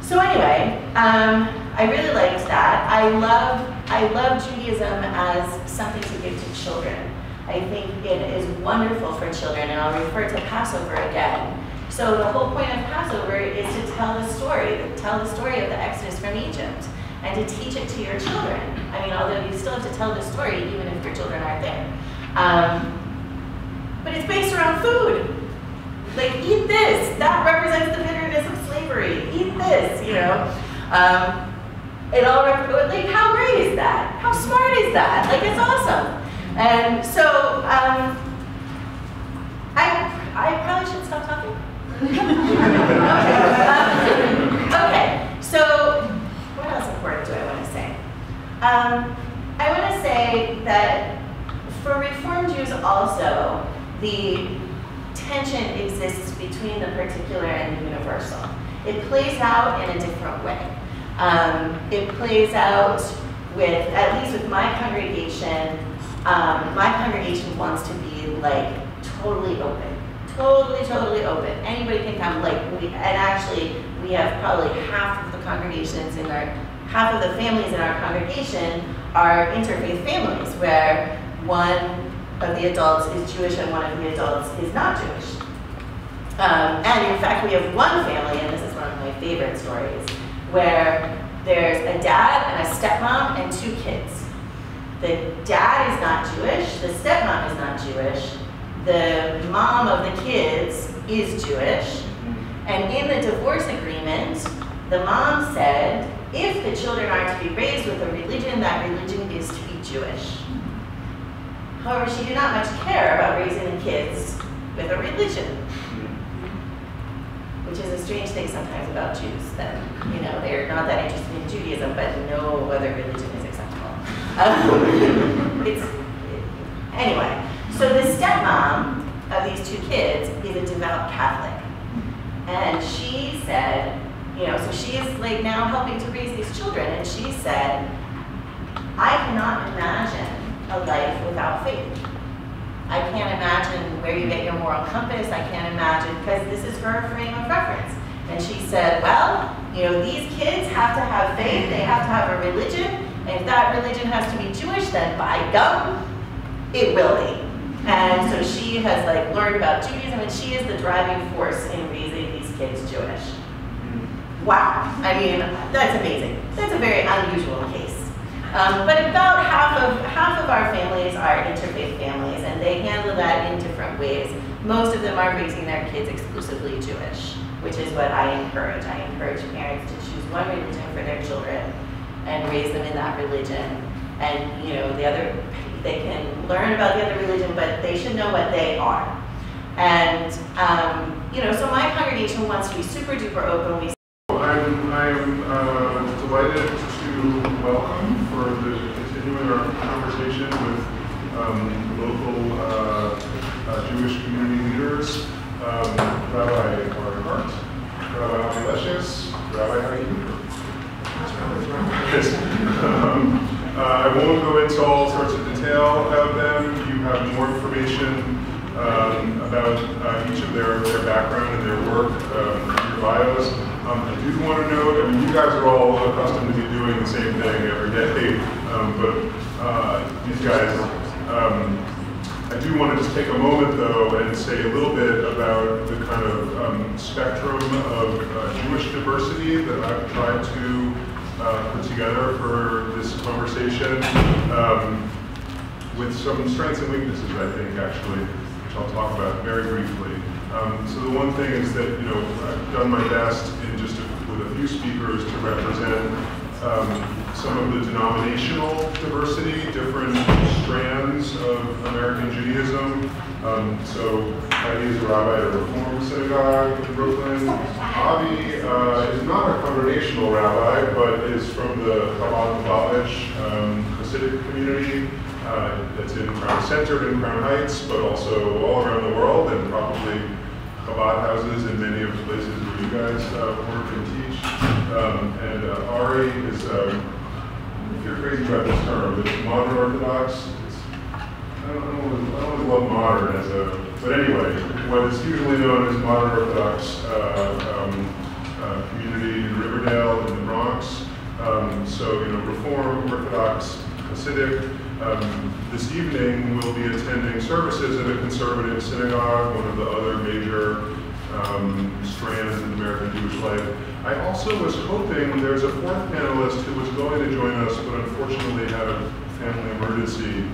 So anyway, um, I really liked that. I love I love Judaism as something to give to children. I think it is wonderful for children, and I'll refer to Passover again. So the whole point of Passover is to tell the story, tell the story of the Exodus from Egypt, and to teach it to your children. I mean, although you still have to tell the story even if your children aren't there. Um, but it's based around food. Like, eat this. That represents the bitterness of slavery. Eat this, you know. Um, it all like how great is that? How smart is that? Like it's awesome. And so um, I I probably should stop talking. okay. *laughs* Um, okay. So what else important do I want to say? Um, I want to say that for Reform Jews also, the tension exists between the particular and the universal. It plays out in a different way. Um, it plays out with, at least with my congregation, um, my congregation wants to be like totally open. Totally, totally open. Anybody can come, like, we, and actually, we have probably half of the congregations in our, half of the families in our congregation are interfaith families where one of the adults is Jewish and one of the adults is not Jewish. Um, and in fact, we have one family, and this is one of my favorite stories, where there's a dad and a stepmom and two kids. The dad is not Jewish, the stepmom is not Jewish, the mom of the kids is Jewish, and in the divorce agreement, the mom said, if the children are to be raised with a religion, that religion is to be Jewish. However, she did not much care about raising the kids with a religion which is a strange thing sometimes about Jews, that, you know, they're not that interested in Judaism, but no other religion is acceptable. Um, it's, anyway, so the stepmom of these two kids is a devout Catholic. And she said, you know, so she is like now helping to raise these children, and she said, I cannot imagine a life without faith. I can't imagine where you get your moral compass. I can't imagine, because this is her frame of reference. And she said, well, you know, these kids have to have faith, they have to have a religion, and if that religion has to be Jewish, then by gum, it will be. And so she has like learned about Judaism, and she is the driving force in raising these kids Jewish. Wow, I mean, that's amazing. That's a very unusual case. Um, but about half of, half of our families are interfaith families, and they handle that in different ways. Most of them are raising their kids exclusively Jewish, which is what I encourage. I encourage parents to choose one religion for their children and raise them in that religion. And, you know, the other, they can learn about the other religion, but they should know what they are. And, um, you know, so my congregation wants to be super duper open. We I'm, I'm uh, delighted to welcome for the continuing our conversation with um, local uh, uh, Jewish community leaders, um, Rabbi Ari Hart, Rabbi Avi Leshes, Rabbi Hakim. um, uh, I won't go into all sorts of detail about them. You have more information um, about uh, each of their, their background and their work um, bios. Um, I do want to note, I mean, you guys are all accustomed to be doing the same thing every day, *laughs* um, but uh, these guys, um, I do want to just take a moment though and say a little bit about the kind of um, spectrum of uh, Jewish diversity that I've tried to uh, put together for this conversation um, with some strengths and weaknesses, I think, actually, which I'll talk about very briefly. Um, so the one thing is that, you know, I've done my best in just a, with a few speakers to represent um, some of the denominational diversity, different strands of American Judaism. Um, so Heidi is a rabbi at a Reform synagogue in Brooklyn. Avi uh, is not a congregational rabbi, but is from the Chabad Lubavitch um, Hasidic community uh, that's in Crown, centered in Crown Heights, but also all around the world, and probably Chabad houses in many of the places where you guys uh, work and teach. Um, and uh, Ari is, um, if you're crazy about this term, it's modern Orthodox. It's, I don't, always, I always love modern as a, but anyway, what is usually known as modern Orthodox uh, um, uh, community in Riverdale in the Bronx. Um, so, you know, Reform, Orthodox, Hasidic. Um, this evening we'll be attending services at a conservative synagogue, one of the other major um, strands in American Jewish life. I also was hoping, there's a fourth panelist who was going to join us, but unfortunately had a family emergency.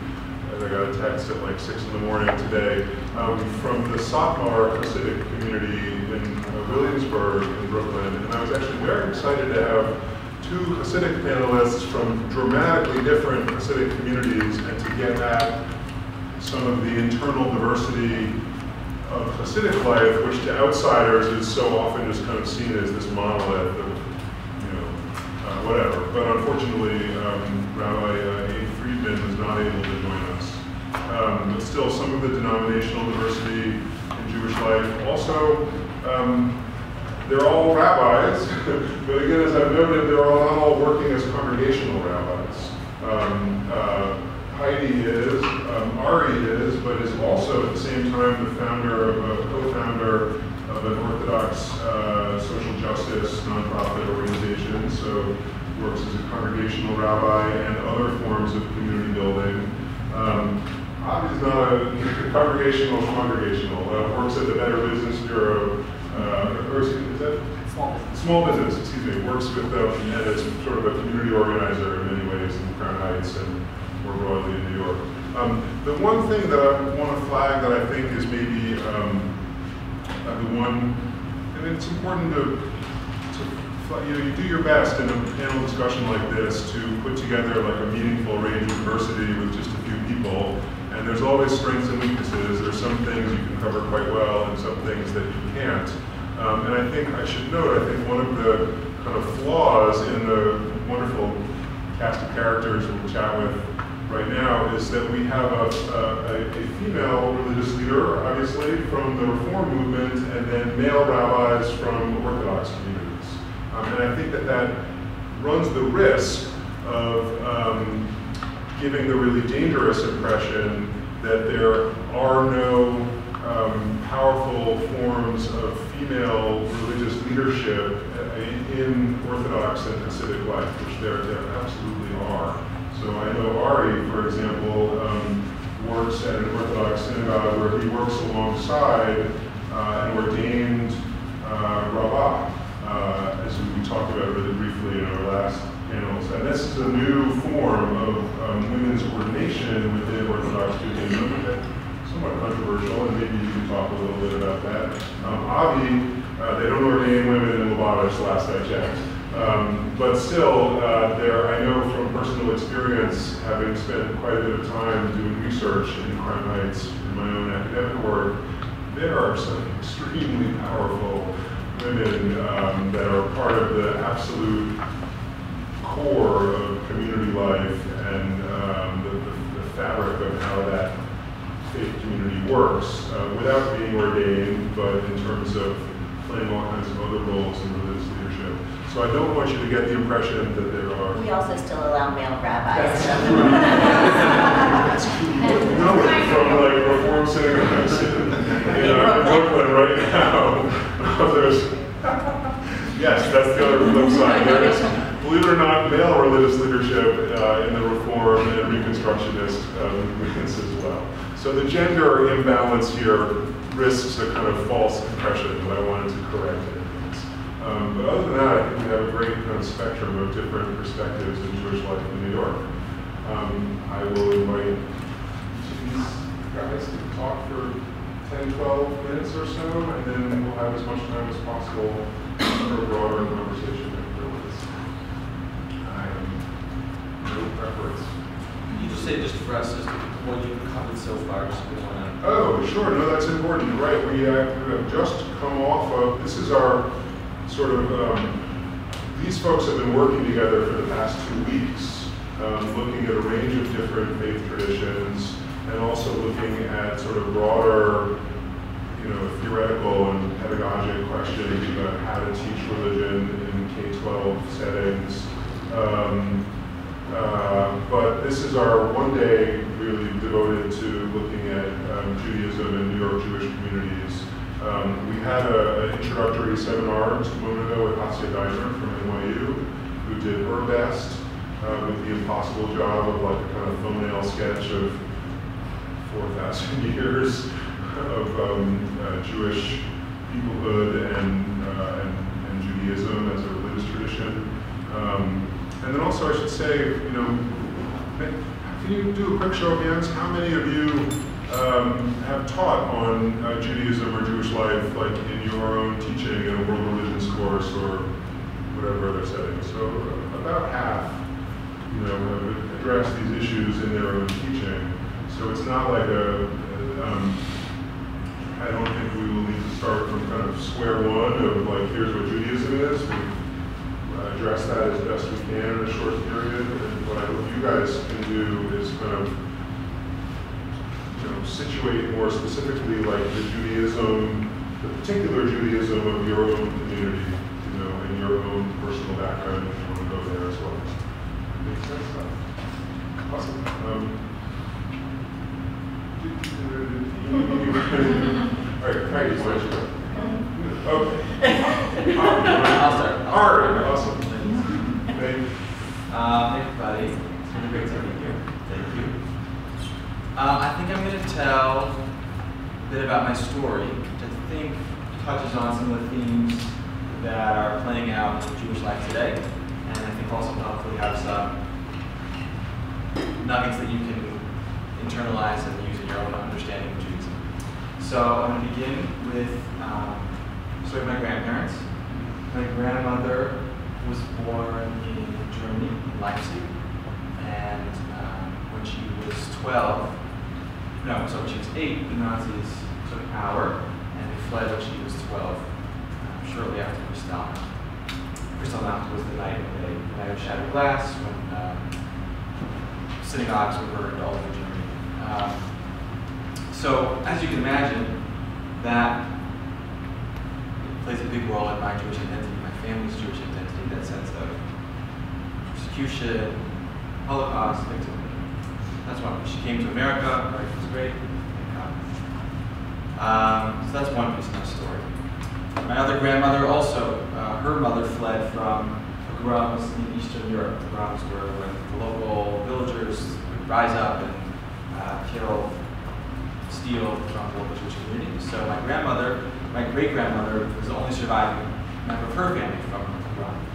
I got a text at like six in the morning today um, from the Satmar Hasidic community in uh, Williamsburg in Brooklyn. And I was actually very excited to have two Hasidic panelists from dramatically different Hasidic communities and to get at some of the internal diversity of Hasidic life, which to outsiders is so often just kind of seen as this monolith of, you know, uh, whatever. But unfortunately, um, Rabbi uh, Abe Friedman was not able to join us. Um, but still, some of the denominational diversity in Jewish life. Also, um, they're all rabbis, *laughs* but again, as I've noted, they're all not all working as congregational rabbis. Um, uh, Heidi is, um, Ari is, but is also at the same time the founder of a co-founder of an Orthodox uh, social justice nonprofit organization. So works as a congregational rabbi and other forms of community building. Um, Avi is not a *laughs* congregational congregational. Uh, works at the Better Business Bureau. Uh, is, that Small business. small business, excuse me, works with them, and it's sort of a community organizer in many ways in Crown Heights and more broadly in New York. Um, the one thing that I want to flag that I think is maybe um, uh, the one, and it's important to, to you know, you do your best in a panel discussion like this to put together like a meaningful range of diversity with just a few people. And there's always strengths and weaknesses. There's some things you can cover quite well and some things that you can't. Um, and I think I should note, I think one of the kind of flaws in the wonderful cast of characters we'll chat with right now is that we have a, a, a female religious leader, obviously, from the Reform movement, and then male rabbis from Orthodox communities. Um, and I think that that runs the risk of um, giving the really dangerous impression that there are no um, powerful forms of female religious leadership in Orthodox and Hasidic life, which there, there absolutely are. So I know Ari, for example, um, works at an Orthodox synagogue where he works alongside uh, an ordained uh, rabbah, uh, as we talked about really briefly in our last panels. And this is a new form of um, women's ordination within Orthodox Judaism somewhat controversial, and maybe you can talk a little bit about that. Um, Avi, uh, they don't ordain women in Lubavitch, last I checked. Um, but still, uh, there, I know from personal experience, having spent quite a bit of time doing research in Crown Heights in my own academic work, there are some extremely powerful women um, that are part of the absolute core of community life and um, the, the, the fabric of how that works uh, without being ordained, but in terms of playing all kinds of other roles in religious leadership. So I don't want you to get the impression that there are. We also still allow male rabbis. That's *laughs* true. No, from like Reform synagogues *laughs* in, in, uh, Brooklyn right now. *laughs* There's, yes, that's the other flip side. There is, believe it or not, male religious leadership uh, in the Reform and Reconstructionist uh, movements well. So the gender imbalance here risks a kind of false impression that I wanted to correct. Um, but other than that, I think we have a great kind of spectrum of different perspectives in Jewish life in New York. Um, I will invite these guys to talk for 10, 12 minutes or so, and then we'll have as much time as possible for a broader conversation afterwards. I have no preference. Say just for us, just what you've covered so far, just want to. Oh, sure, no, that's important, right, we uh, have just come off of, this is our sort of, um, these folks have been working together for the past two weeks, um, looking at a range of different faith traditions, and also looking at sort of broader, you know, theoretical and pedagogic questions about how to teach religion in K-12 settings. Um, uh, but this is our one day really devoted to looking at um, Judaism in New York Jewish communities. Um, we had a- an introductory seminar two months ago with Hasia Diner from NYU, who did her best uh, with the impossible job of like a kind of thumbnail sketch of 4,000 *laughs* years of um, uh, Jewish peoplehood and, uh, and, and Judaism as a religious tradition. Um, and then also, I should say, you know, can you do a quick show of hands? How many of you um, have taught on uh, Judaism or Jewish life, like in your own teaching in a world religions course or whatever other setting? So uh, about half, you know, have addressed these issues in their own teaching. So it's not like a, um, I don't think we will need to start from kind of square one of like, here's what Judaism is. Address that as best we can in a short period. And what I hope you guys can do is kind of, you know, situate more specifically like the Judaism, the particular Judaism of your own community, you know, and your own personal background if you want to go there as well. Makes sense? Awesome. Um, all right, Craig, why don't you go? Okay. I'll start. All right, awesome. Thank you. Hey everybody, it's been a great time here. Thank you. Um, I think I'm going to tell a bit about my story, which I think touches on some of the themes that are playing out in Jewish life today, and I think also hopefully have some nuggets that you can internalize and use in your own understanding of Judaism. So I'm going to begin with um, story of my grandparents. My grandmother was born in Germany, in Leipzig, and um, when she was 12, no, so when she was 8, the Nazis took power, and they fled when she was 12, um, shortly after Kristallnacht. Kristallnacht was the night when the night of shattered glass, when um, synagogues were burned all over Germany. So, as you can imagine, that plays a big role in my Jewish identity, my family's Jewish identity, that sense of persecution, Holocaust, victim. That's why She came to America, life was great. Um, so that's one piece of my story. My other grandmother also, uh, her mother fled from pogroms in Eastern Europe. Pogroms were when the local villagers would rise up and uh, kill, from local Jewish community. So my grandmother, my great-grandmother, was the only surviving member of her family from the pogrom.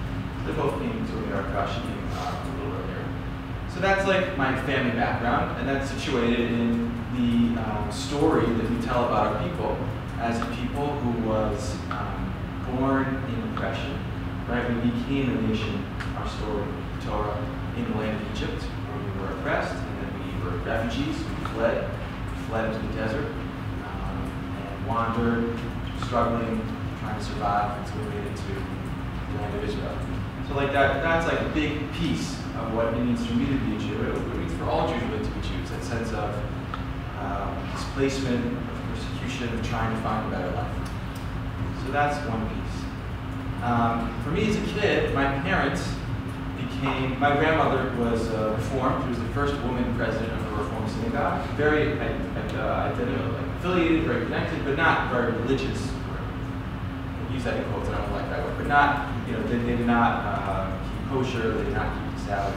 They both came to America. She came uh, a little earlier. So that's like my family background, and that's situated in the um, story that we tell about our people as a people who was um, born in oppression, right? We became a nation, our story, Torah, in the land of Egypt, where we were oppressed, and then we were refugees, we fled, fled into the desert, um, and wandered, struggling, trying to survive until we made it to the land of Israel. So like that, that's like a big piece of what it means for me to be a Jew. It, means for all Jews to be Jews, that sense of um, displacement, of persecution, of trying to find a better life. So that's one piece. Um, for me as a kid, my parents became, my grandmother was uh, Reformed. She was the first woman president of a Reformed synagogue. Very uh, like affiliated, very connected, but not very religious. Use that in quotes, and I don't like that word, but not, you know, they, they did not uh, keep kosher, they did not keep the Sabbath.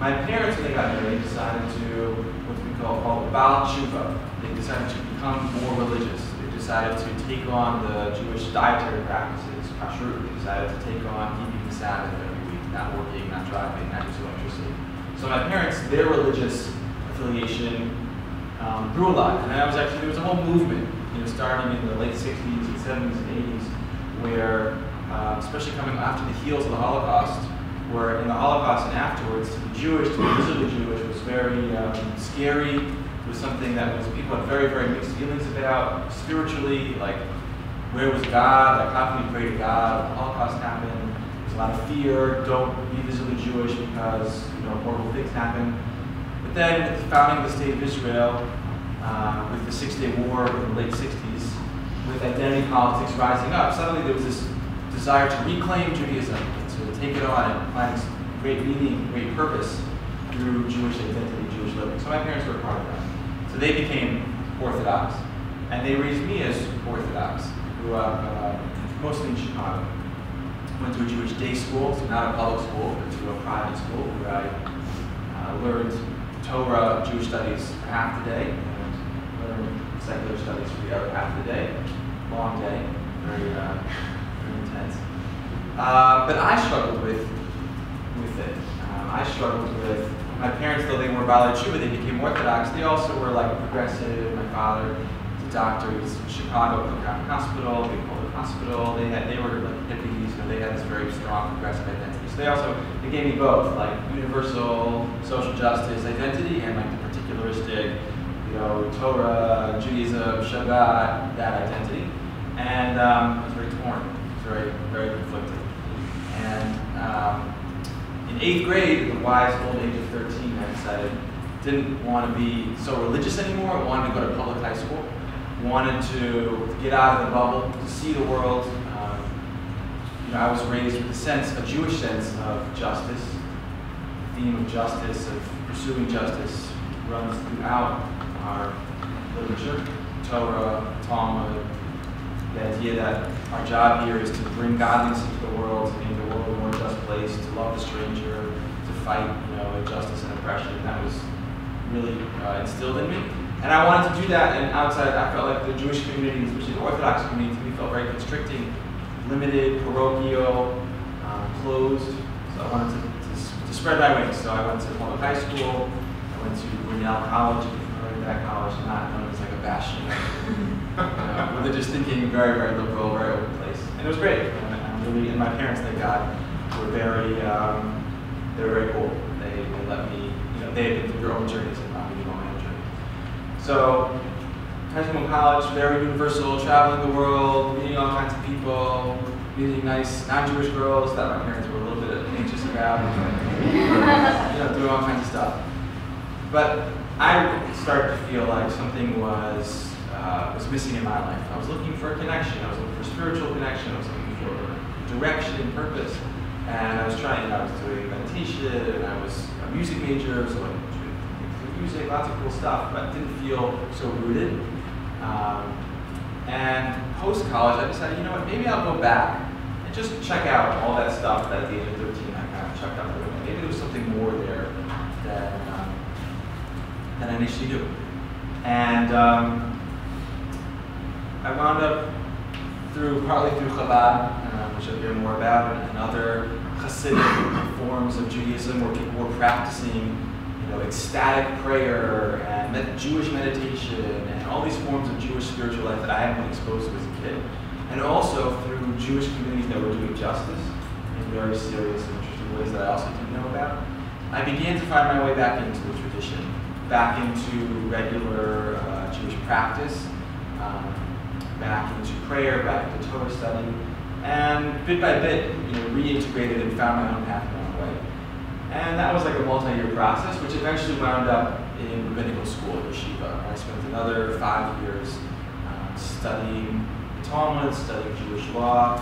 My parents, when they got married, decided to, what we call, call Baal Tshuva. They decided to become more religious. They decided to take on the Jewish dietary practices, kashrut. They decided to take on keeping the Sabbath every week, not working, not driving, not using electricity. So my parents, their religious affiliation um, grew a lot. And I was actually, there was a whole movement, you know, starting in the late 60s and 70s and 80s, where, uh, especially coming after the heels of the Holocaust, where in the Holocaust and afterwards, to be Jewish, to be visibly Jewish, was very um, scary. It was something that was people had very, very mixed feelings about spiritually, like where was God? Like how can we pray to God? The Holocaust happened. There's a lot of fear. Don't be visibly Jewish because you know horrible things happen. Then, with the founding of the state of Israel, uh, with the Six-Day War in the late 60s, with identity politics rising up, suddenly there was this desire to reclaim Judaism to take it on and find great meaning, great purpose through Jewish identity, Jewish living. So my parents were part of that. So they became Orthodox, and they raised me as Orthodox. Grew up uh, mostly in Chicago. Went to a Jewish day school, so not a public school, but to a private school where I uh, learned Torah, Jewish studies for half the day, and learned secular studies for the other half of the day. Long day. very, uh, very intense. Uh, but I struggled with with it. Um, I struggled with my parents, though they were Baalei Teshuva, they became Orthodox. They also were like progressive. My father was a doctor. He was in Chicago, County Hospital, big public hospital. They had they were like hippies, know, they had this very strong progressive identity. So they also they gave me both, like universal social justice identity and like the particularistic, you know, Torah, Judaism, Shabbat, that identity. And um, I was very torn. I was very very conflicted. And um, in eighth grade, at the wise old age of 13, I decided didn't want to be so religious anymore. I wanted to go to public high school. Wanted to get out of the bubble, to see the world. Know, I was raised with a sense, a Jewish sense of justice. The theme of justice, of pursuing justice, runs throughout our literature, Torah, Talmud. The idea that our job here is to bring godliness into the world, to make the world a more just place, to love the stranger, to fight, you know, injustice and oppression. That was really uh, instilled in me. And I wanted to do that, and outside, I felt like the Jewish community, especially the Orthodox community, to me felt very constricting, limited, parochial, um, closed. So I wanted to, to, to spread my wings. So I went to public high school, I went to Grinnell College, that college, not known as like a bastion *laughs* uh, religious thinking, very, very liberal, very open place. And it was great. And, and really, and my parents, thank God, were very, um, they were very cool. They, they let me, you know, they had been through their own journeys and not me on my own journey. So, high school and college, very universal, traveling the world, meeting all kinds of people, meeting nice non-Jewish girls that my parents were a little bit anxious about, *laughs* you know, doing all kinds of stuff. But I started to feel like something was uh, was missing in my life. I was looking for a connection. I was looking for spiritual connection. I was looking for direction and purpose. And I was trying. I was doing meditation, and I was a music major, so like music, lots of cool stuff, but didn't feel so rooted. Um, and post college, I decided, you know what? Maybe I'll go back and just check out all that stuff that at the age of 13 I kind of checked out. Maybe there was something more there than um, than I initially knew. And um, I wound up through partly through Chabad, uh, which I'll hear more about, and, and other Hasidic *coughs* forms of Judaism where people were practicing, know, ecstatic prayer and med- Jewish meditation and all these forms of Jewish spiritual life that I hadn't been exposed to as a kid, and also through Jewish communities that were doing justice in very serious and interesting ways that I also didn't know about. I began to find my way back into the tradition, back into regular uh, Jewish practice. Um, back into prayer, back into Torah study, and bit by bit, you know, reintegrated and found my own path, my own way. And that was like a multi-year process, which eventually wound up in rabbinical school at yeshiva. I spent another five years uh, studying Talmud, studying Jewish law,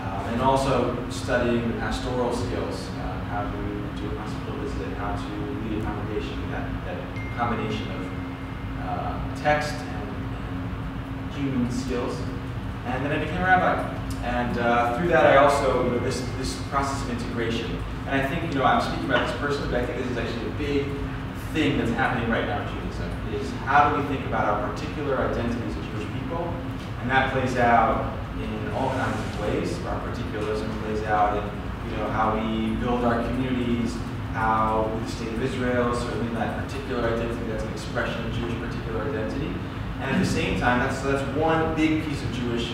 um, and also studying the pastoral skills, uh, how to do a hospital visit, how to lead a congregation, that, that combination of uh, text and human skills. And then I became a rabbi. And uh, through that, I also, you know, this, this process of integration. And I think, you know, I'm speaking about this personally, but I think this is actually a big thing that's happening right now in Judaism, is how do we think about our particular identities as Jewish people? And that plays out in all kinds of ways. Our particularism plays out in, you know, how we build our communities, how the state of Israel, certainly that particular identity, that's an expression of Jewish particular identity. And at the same time, that's, that's one big piece of Jewish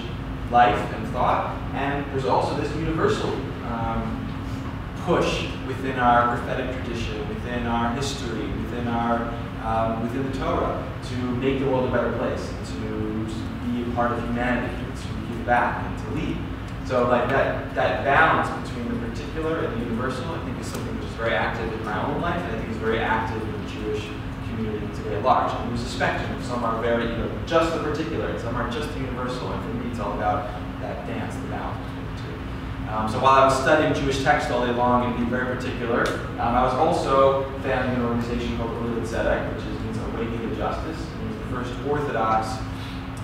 life and thought. And there's also this universal um, push within our prophetic tradition, within our history, within our um, within the Torah to make the world a better place, to be a part of humanity, to give back, and to lead. So like that that balance between the particular and the universal, I think is something which is very active in my own life, and I think is very active in the Jewish community today at large. And there's a spectrum. Some are very, you know, just the particular, and some are just the universal. And for me, it's all about that dance, the balance between the two. Um, so while I was studying Jewish text all day long and being very particular, um, I was also founding an organization called Uri L'Tzedek, which is, means Awakening to Justice. It was the first Orthodox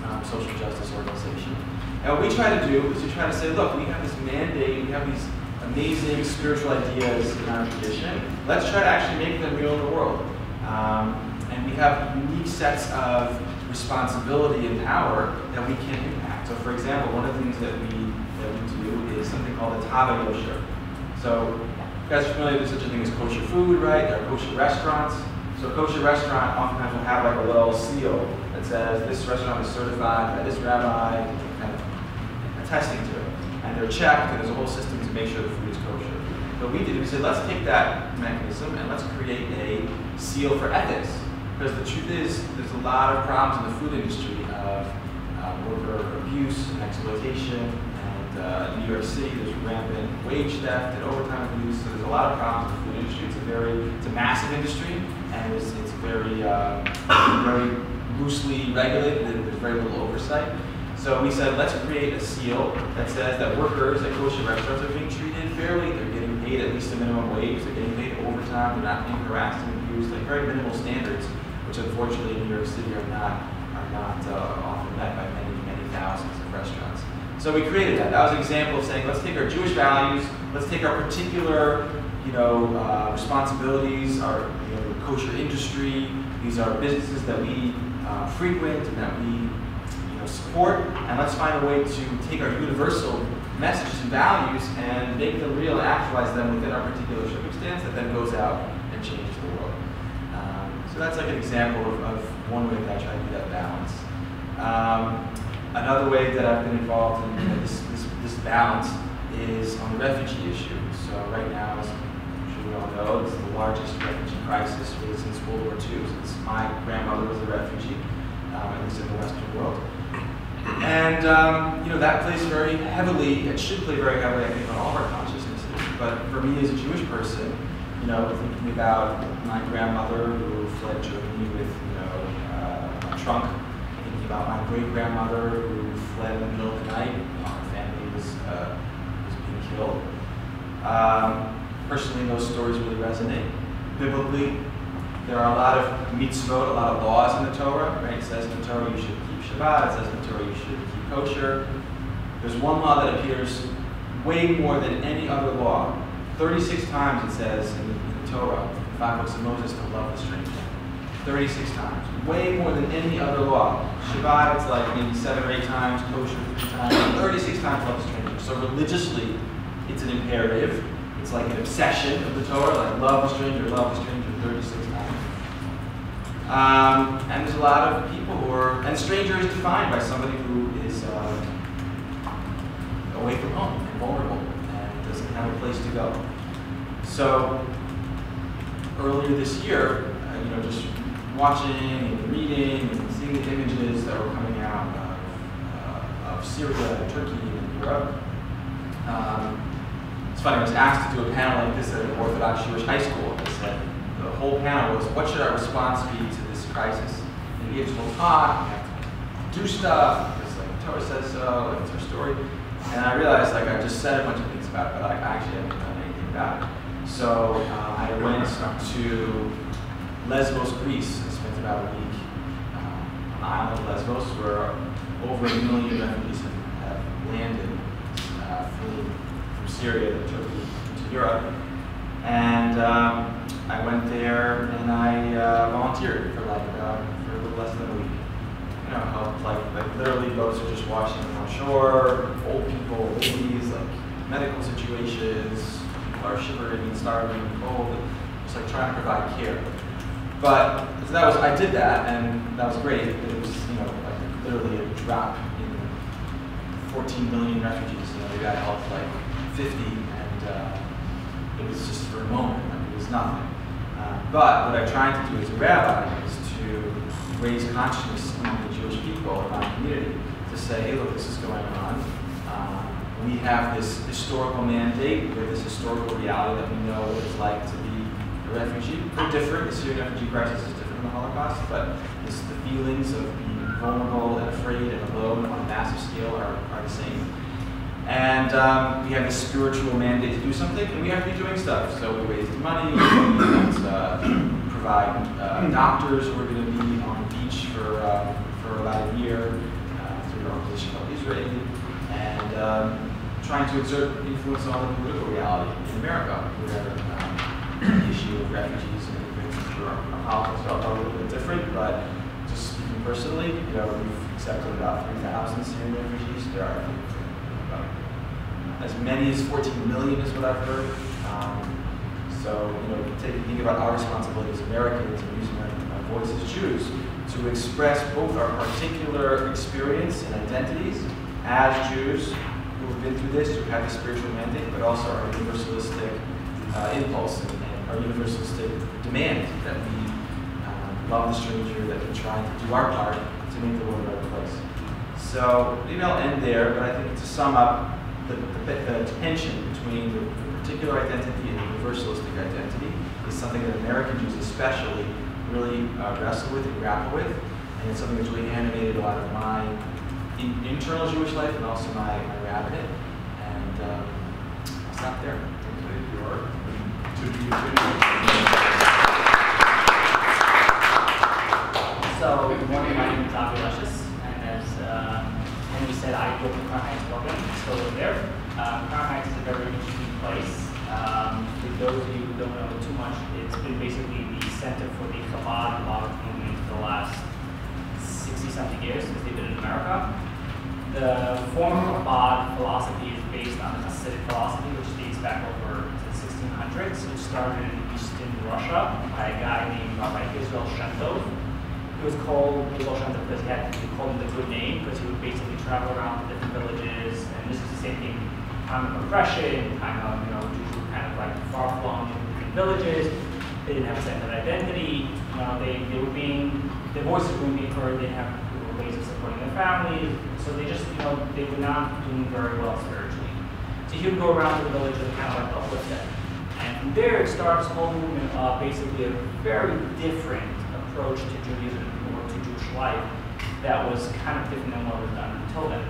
um, social justice organization. And what we try to do is we try to say, look, we have this mandate, we have these amazing spiritual ideas in our tradition. Let's try to actually make them real in the world. Um, and we have unique sets of responsibility and power that we can impact. So for example, one of the things that we, that we do is something called a yosher. So you guys are familiar with such a thing as kosher food, right? There are kosher restaurants. So a kosher restaurant oftentimes will have like a little seal that says this restaurant is certified by this rabbi, kind of attesting to it. And they're checked, and there's a whole system to make sure the food is kosher. What we did, we said, let's take that mechanism and let's create a seal for ethics. Because the truth is, there's a lot of problems in the food industry of uh, worker abuse and exploitation. And uh, in New York City, there's rampant wage theft and overtime abuse. So there's a lot of problems in the food industry. It's a very, it's a massive industry, and it's, it's very, uh, very loosely regulated. There's very little oversight. So we said, let's create a seal that says that workers at kosher restaurants are being treated fairly. They're getting paid at least a minimum wage. They're getting paid overtime. They're not being harassed and abused. Like very minimal standards, which unfortunately in New York City are not are not uh, often met by many many thousands of restaurants. So we created that. That was an example of saying, let's take our Jewish values, let's take our particular, you know, uh, responsibilities, our you know, kosher industry. These are businesses that we uh, frequent and that we you know, support, and let's find a way to take our universal messages and values and make them real and actualize them within our particular circumstance that then goes out and changes the world. Um, so that's like an example of, of one way that I try to do that balance. Um, another way that I've been involved in you know, this, this, this balance is on the refugee issue. So right now, as I'm sure we all know, it's the largest refugee crisis really since World War II. Since my grandmother was a refugee, um, at least in the Western world. And um, you know that plays very heavily. It should play very heavily, I think, on all of our consciousnesses. But for me, as a Jewish person, you know, thinking about my grandmother who fled Germany with you know uh, a trunk, thinking about my great grandmother who fled in the middle of the night, her family was uh, was being killed. Um, personally, those stories really resonate. Biblically, there are a lot of mitzvot, a lot of laws in the Torah, right? It says in the Torah you should Shabbat, says you should keep kosher. There's one law that appears way more than any other law. 36 times it says in the, in the Torah, the five books of Moses, to love the stranger. 36 times. Way more than any other law. Shabbat, it's like maybe seven or eight times, kosher three times, 36 times love the stranger. So religiously, it's an imperative. It's like an obsession of the Torah, like love the stranger, love the stranger 36 times. Um, and there's a lot of people who are, and stranger is defined by somebody who is uh, away from home and vulnerable and doesn't have a place to go. So earlier this year, uh, you know, just watching and reading and seeing the images that were coming out of, uh, of Syria and Turkey and Europe. Um, it's funny, I was asked to do a panel like this at an Orthodox Jewish high school. I said, the whole panel was, what should our response be to this crisis? And this whole talk, do stuff, because like Torah says so, it's our story. And I realized like I just said a bunch of things about it, but like, I actually haven't done anything about it. So uh, I went to Lesbos, Greece. I spent about a week um, on the island of Lesbos, where over a million refugees have, have landed, uh, fleeing from Syria to Turkey to Europe. And um, I went there and I uh, volunteered for like uh, for a little less than a week. You know, helped like like literally boats are just washing on shore, old people, babies, like medical situations, are shivering and starving and cold, just like trying to provide care. But so that was I did that and that was great. It was you know like literally a drop in 14 million refugees. You know, the guy helped like 50 and. Uh, it was just for a moment, like it was nothing. Uh, but what I tried to do as a rabbi is to raise consciousness among the Jewish people in my community to say, hey, look, this is going on. Um, we have this historical mandate, we have this historical reality that we know what it's like to be a refugee. They're different. The Syrian refugee crisis is different from the Holocaust, but the feelings of being vulnerable and afraid and alone on a massive scale are, are the same. And um, we have a spiritual mandate to do something, and we have to be doing stuff. So we raise money, we uh, *coughs* provide uh, doctors who are going to be on the beach for, um, for about a year uh, through our organization called IsraAID, and um, trying to exert influence on the political reality in America, where um, the issue of refugees and immigrants for our, our politics are a little bit different, but just speaking personally, you know, we've accepted about 3,000 Syrian refugees. There are as many as 14 million is what I've heard. Um, so, you know, take, think about our responsibility as Americans and using our, our voice as Jews to express both our particular experience and identities as Jews who have been through this, who have the spiritual mandate, but also our universalistic uh, impulse and, and our universalistic demand that we uh, love the stranger, that we try to do our part to make the world a better place. So maybe I'll end there, but I think to sum up, the, the, the tension between the, the particular identity and the universalistic identity is something that American Jews especially really uh, wrestle with and grapple with, and it's something that's really animated a lot of my in, internal Jewish life and also my, my rabbinate. And um, I'll stop there. Thank you, Ari. To be continued. So, good morning, my name is Avi Leshes, said, I up in Crown Heights, Brooklyn, still there. Um, Crown Heights is a very interesting place. Um, for those of you who don't know too much, it's been basically the center for the Chabad Chabad movement for the last 60-something years since they've been in America. The form of Chabad philosophy is based on the Hasidic philosophy, which dates back over to the 1600s, which started in Eastern Russia by a guy named Rabbi Israel Shem He was called because he had to call him the good name, because he would basically travel around to different villages, and this is the same thing, time of oppression, time of, you know, Jews were kind of like in different villages, they didn't have a sense of identity, you know, they, they were being, their voices were being heard, they didn't have ways of supporting their families, so they just, you know, they were not doing very well spiritually. So he would go around the village and kind of like uplift them. And from there, it starts a whole movement of basically a very different approach to Judaism life that was kind of different than what was done until then.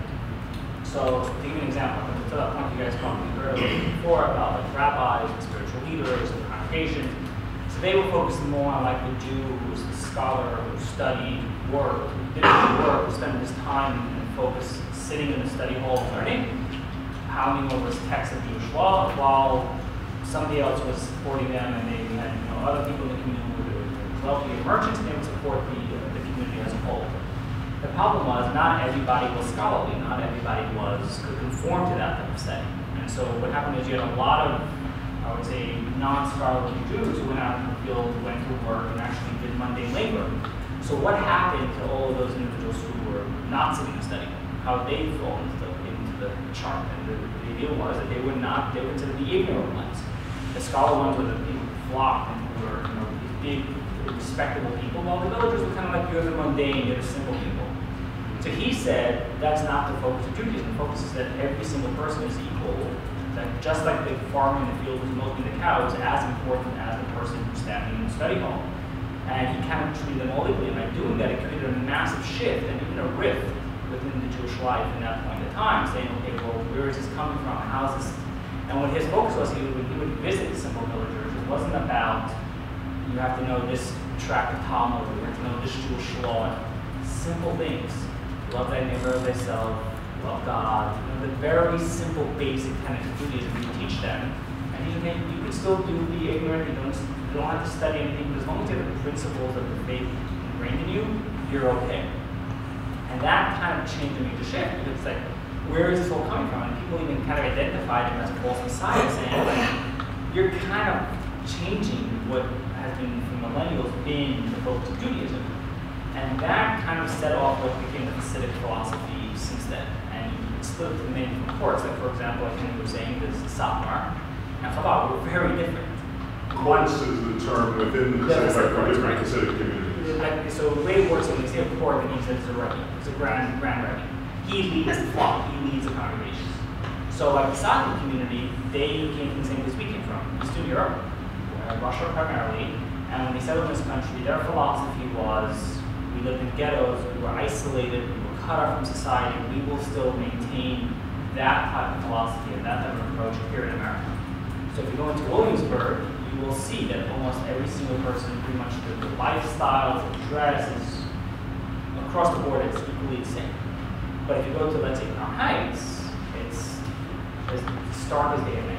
So, to give you an example, to that point you guys a little before about like rabbis and spiritual leaders and congregations. So they were focusing more on like the Jew who was the scholar who studied, worked, who did work, who spent his time and focus sitting in the study hall learning, pounding over his text of Jewish law, while somebody else was supporting them and they had you know, other people in the community who were wealthy merchants and they would support the, the. The problem was not everybody was scholarly, not everybody was could conform to that type of setting. And so what happened is you had a lot of, I would say, non-scholarly Jews who went out in the field, went to work, and actually did mundane labor. So what happened to all of those individuals who were not sitting and studying? How they fall into the, into the chart? And the, the idea was that they were not, they were considered the ignorant ones. The scholar ones were the people who flocked and who were, you know, these big, respectable people, while the villagers were kind of like you're the mundane, you're the simple people. So he said that's not the focus of Judaism. The focus is that every single person is equal. That just like the farmer in the field who's milking the cow is as important as the person who's standing in the study hall. And he kind of treated them all equally. And by doing that, it created a massive shift and even a rift within the Jewish life in that point in time, saying, okay, well, where is this coming from? How is this? And what his focus was, he would, he would visit the simple villagers. It wasn't about you have to know this track of Talmud, you have to know this Jewish law. Simple things. Love thy neighbor as thyself, love God. You know, the very simple, basic kind of Judaism you teach them. And you can, you can still do the ignorant, you don't, you don't have to study anything, but as long as you have the principles of the faith ingrained in you, you're okay. And that kind of changed the major shift because it's like, where is this all coming from? And people even kind of identified him as false messiah, saying, like, you're kind of changing what has been for millennials been the focus of Judaism. And that kind of set off what became the Hasidic philosophy since then. And it split into many different courts. Like, for example, I think were saying there's Satmar and Chabad were very different. Courts is the term within the Pacific, Pacific for courts, different right. Pacific communities. Like, so the way it works, when you say a court, it means that it's a rebbe. It's a grand, grand rebbe. He leads the flock. He leads the congregation. So like the Saki community, they came from the same place we came from, Eastern Europe, Uh, Russia primarily. And when they settled in this country, their philosophy was we lived in ghettos, we were isolated, we were cut off from society, we will still maintain that type of philosophy and that type of approach here in America. So if you go into Williamsburg, you will see that almost every single person, pretty much the, the lifestyle, the dress is across the board, it's equally the same. But if you go to, let's say, Crown Heights, it's as stark as day and night.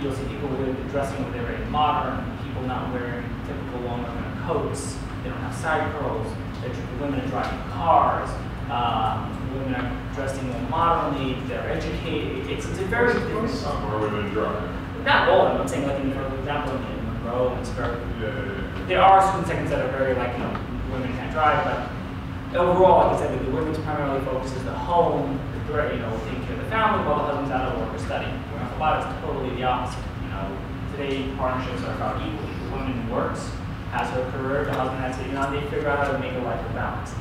You'll see people with dressing with very modern, people not wearing typical long coats, they don't have side curls, They're, women are driving cars. Um, women are dressing more modernly. They're educated. It's, it's a very different. Some are women drive. Not all of them. I'm saying, like, in, for example, in Monroe and Skirt, Yeah, yeah, yeah. there are certain segments that are very like, you know, women can't drive, but overall, like I said, the women's primarily focuses the home, the, dir- you know, taking care of the family while the husband's out of work or studying. Chabad is totally the opposite. You know, today partnerships are about equally. The woman works, has her career, the husband has, to, you know, they figure out how to make a life of balance.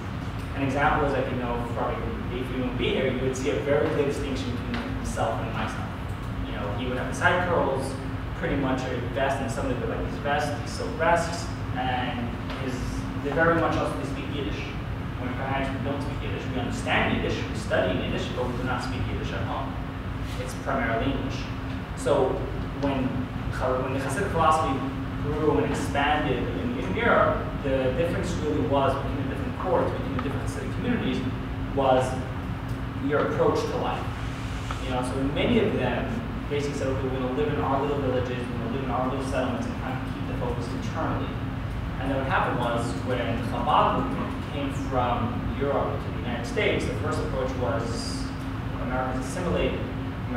An example is like, you know, probably if you would be here, you would see a very clear distinction between himself and myself. You know, he would have the side curls, pretty much a vest and something like his vest, these silk vests, and his, they very much also speak Yiddish. When perhaps we don't speak Yiddish, we understand Yiddish, we study Yiddish, but we do not speak Yiddish at home. Primarily English. So when, when the Hasidic philosophy grew and expanded in, in Europe, the difference really was between the different courts, between the different Hasidic communities, was your approach to life. You know, so many of them basically said, okay, we're going to live in our little villages, we're going to live in our little settlements and kind of keep the focus internally. And then what happened was when the Chabad movement came from Europe to the United States, the first approach was Americans assimilated,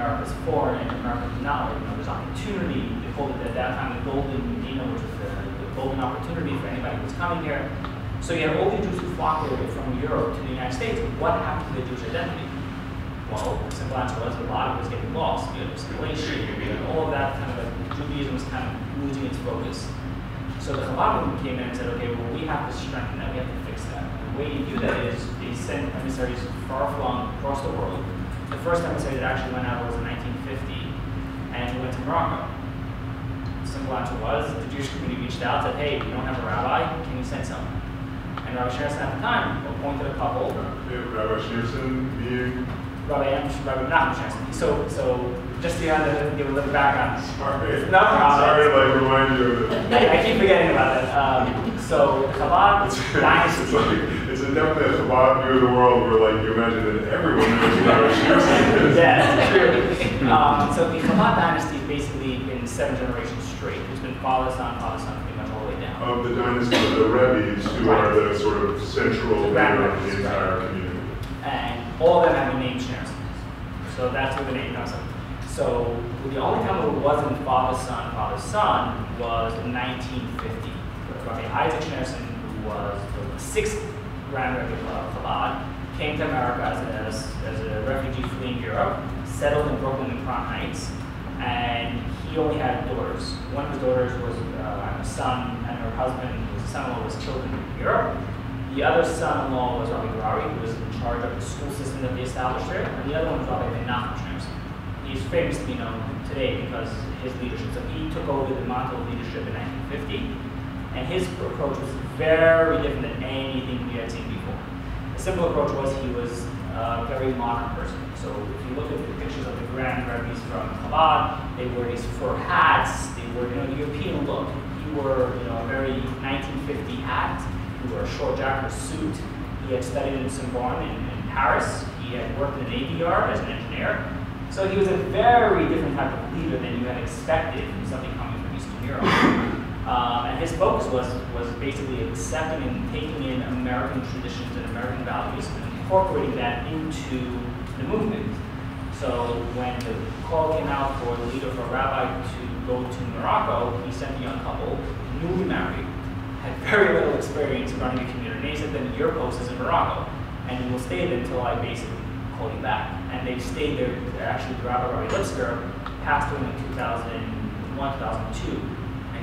America's foreign, America did not, you know, there's opportunity, they called it at that time the golden Medina, which the, the golden opportunity for anybody who's coming here. So you have all the Jews who flocked here from Europe to the United States. What happened to the Jewish identity? Well, the simple answer was a lot of it was getting lost. You had assimilation, you had all of that kind of like Judaism was kind of losing its focus. So the Chabad came in and said, okay, well, we have to strengthen that, we have to fix that. The way you do that is they send emissaries far flung across the world. The first emissary that actually went out was in 1950, and he went to Morocco. The Simple answer was the Jewish community reached out, said, hey, we don't have a rabbi, can you send someone? And Rabbi Schneerson at the time appointed a couple, Rabbi Schneerson being, Rabbi Rabbi Menachem Schneerson. So, so just to kind of give a little background. sorry. No problem. Sorry to like remind you of it. I, keep forgetting about that. Um, so Chabad *laughs* dynasty. It's a definitely a Chabad view of the world where like you imagine that everyone knows who Rabbi is. *laughs* yeah, true. Um, so the Chabad dynasty has basically been seven generations straight. It's been father, son, father, son, pretty much all the way down. Of the dynasty of the Rebbe's, who are the sort of central leader of the entire right. community. and all of them have the name Schneerson. So that's where the name comes from. So the only time it wasn't father son father son was in 1950. Rabbi Isaac Schneerson, who was the sixth Grand of Chabad, came to America as, as, as a refugee fleeing Europe, settled in Brooklyn and Crown Heights, and he only had daughters. One of his daughters was uh, a son, and her husband, a son-in-law, was killed in Europe. The other son-in-law was Rabbi Gourary, who was in charge of the school system that they established there, and the other one was Rabbi Menachem Schneerson. He's famous to be known today because his leadership. So he took over the mantle of leadership in 1950, and his approach was very different than anything we had seen before. The simple approach was he was a very modern person. So if you look at the pictures of the grand rabbis from Chabad, they wore these fur hats, they wore you know the European look. He wore you know a very 1950 hat. He wore a short jacket, suit. He had studied in Sorbonne in, in Paris. He had worked in the Navy Yard as an engineer. So he was a very different type of leader than you had expected from somebody coming from Eastern Europe. Um, and his focus was, was basically accepting and taking in American traditions and American values and incorporating that into the movement. So when the call came out for the leader for a rabbi to go to Morocco, he sent a young couple, newly married, had very little experience running a community. And he said, then your post is in Morocco, and you will stay there until I basically call you back. And they stayed there, actually, the rabbi, Rabbi Lipsker, passed away in 2001, 2002 and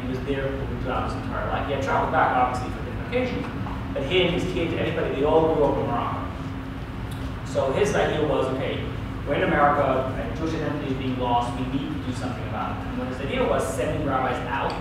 he was there throughout his entire life. He had traveled back, obviously, for different occasions, but he and his kids, anybody, they all grew up in Morocco. So his idea was, okay, we're in America, and Jewish identity is being lost, we need to do something about it. And what his idea was sending rabbis out,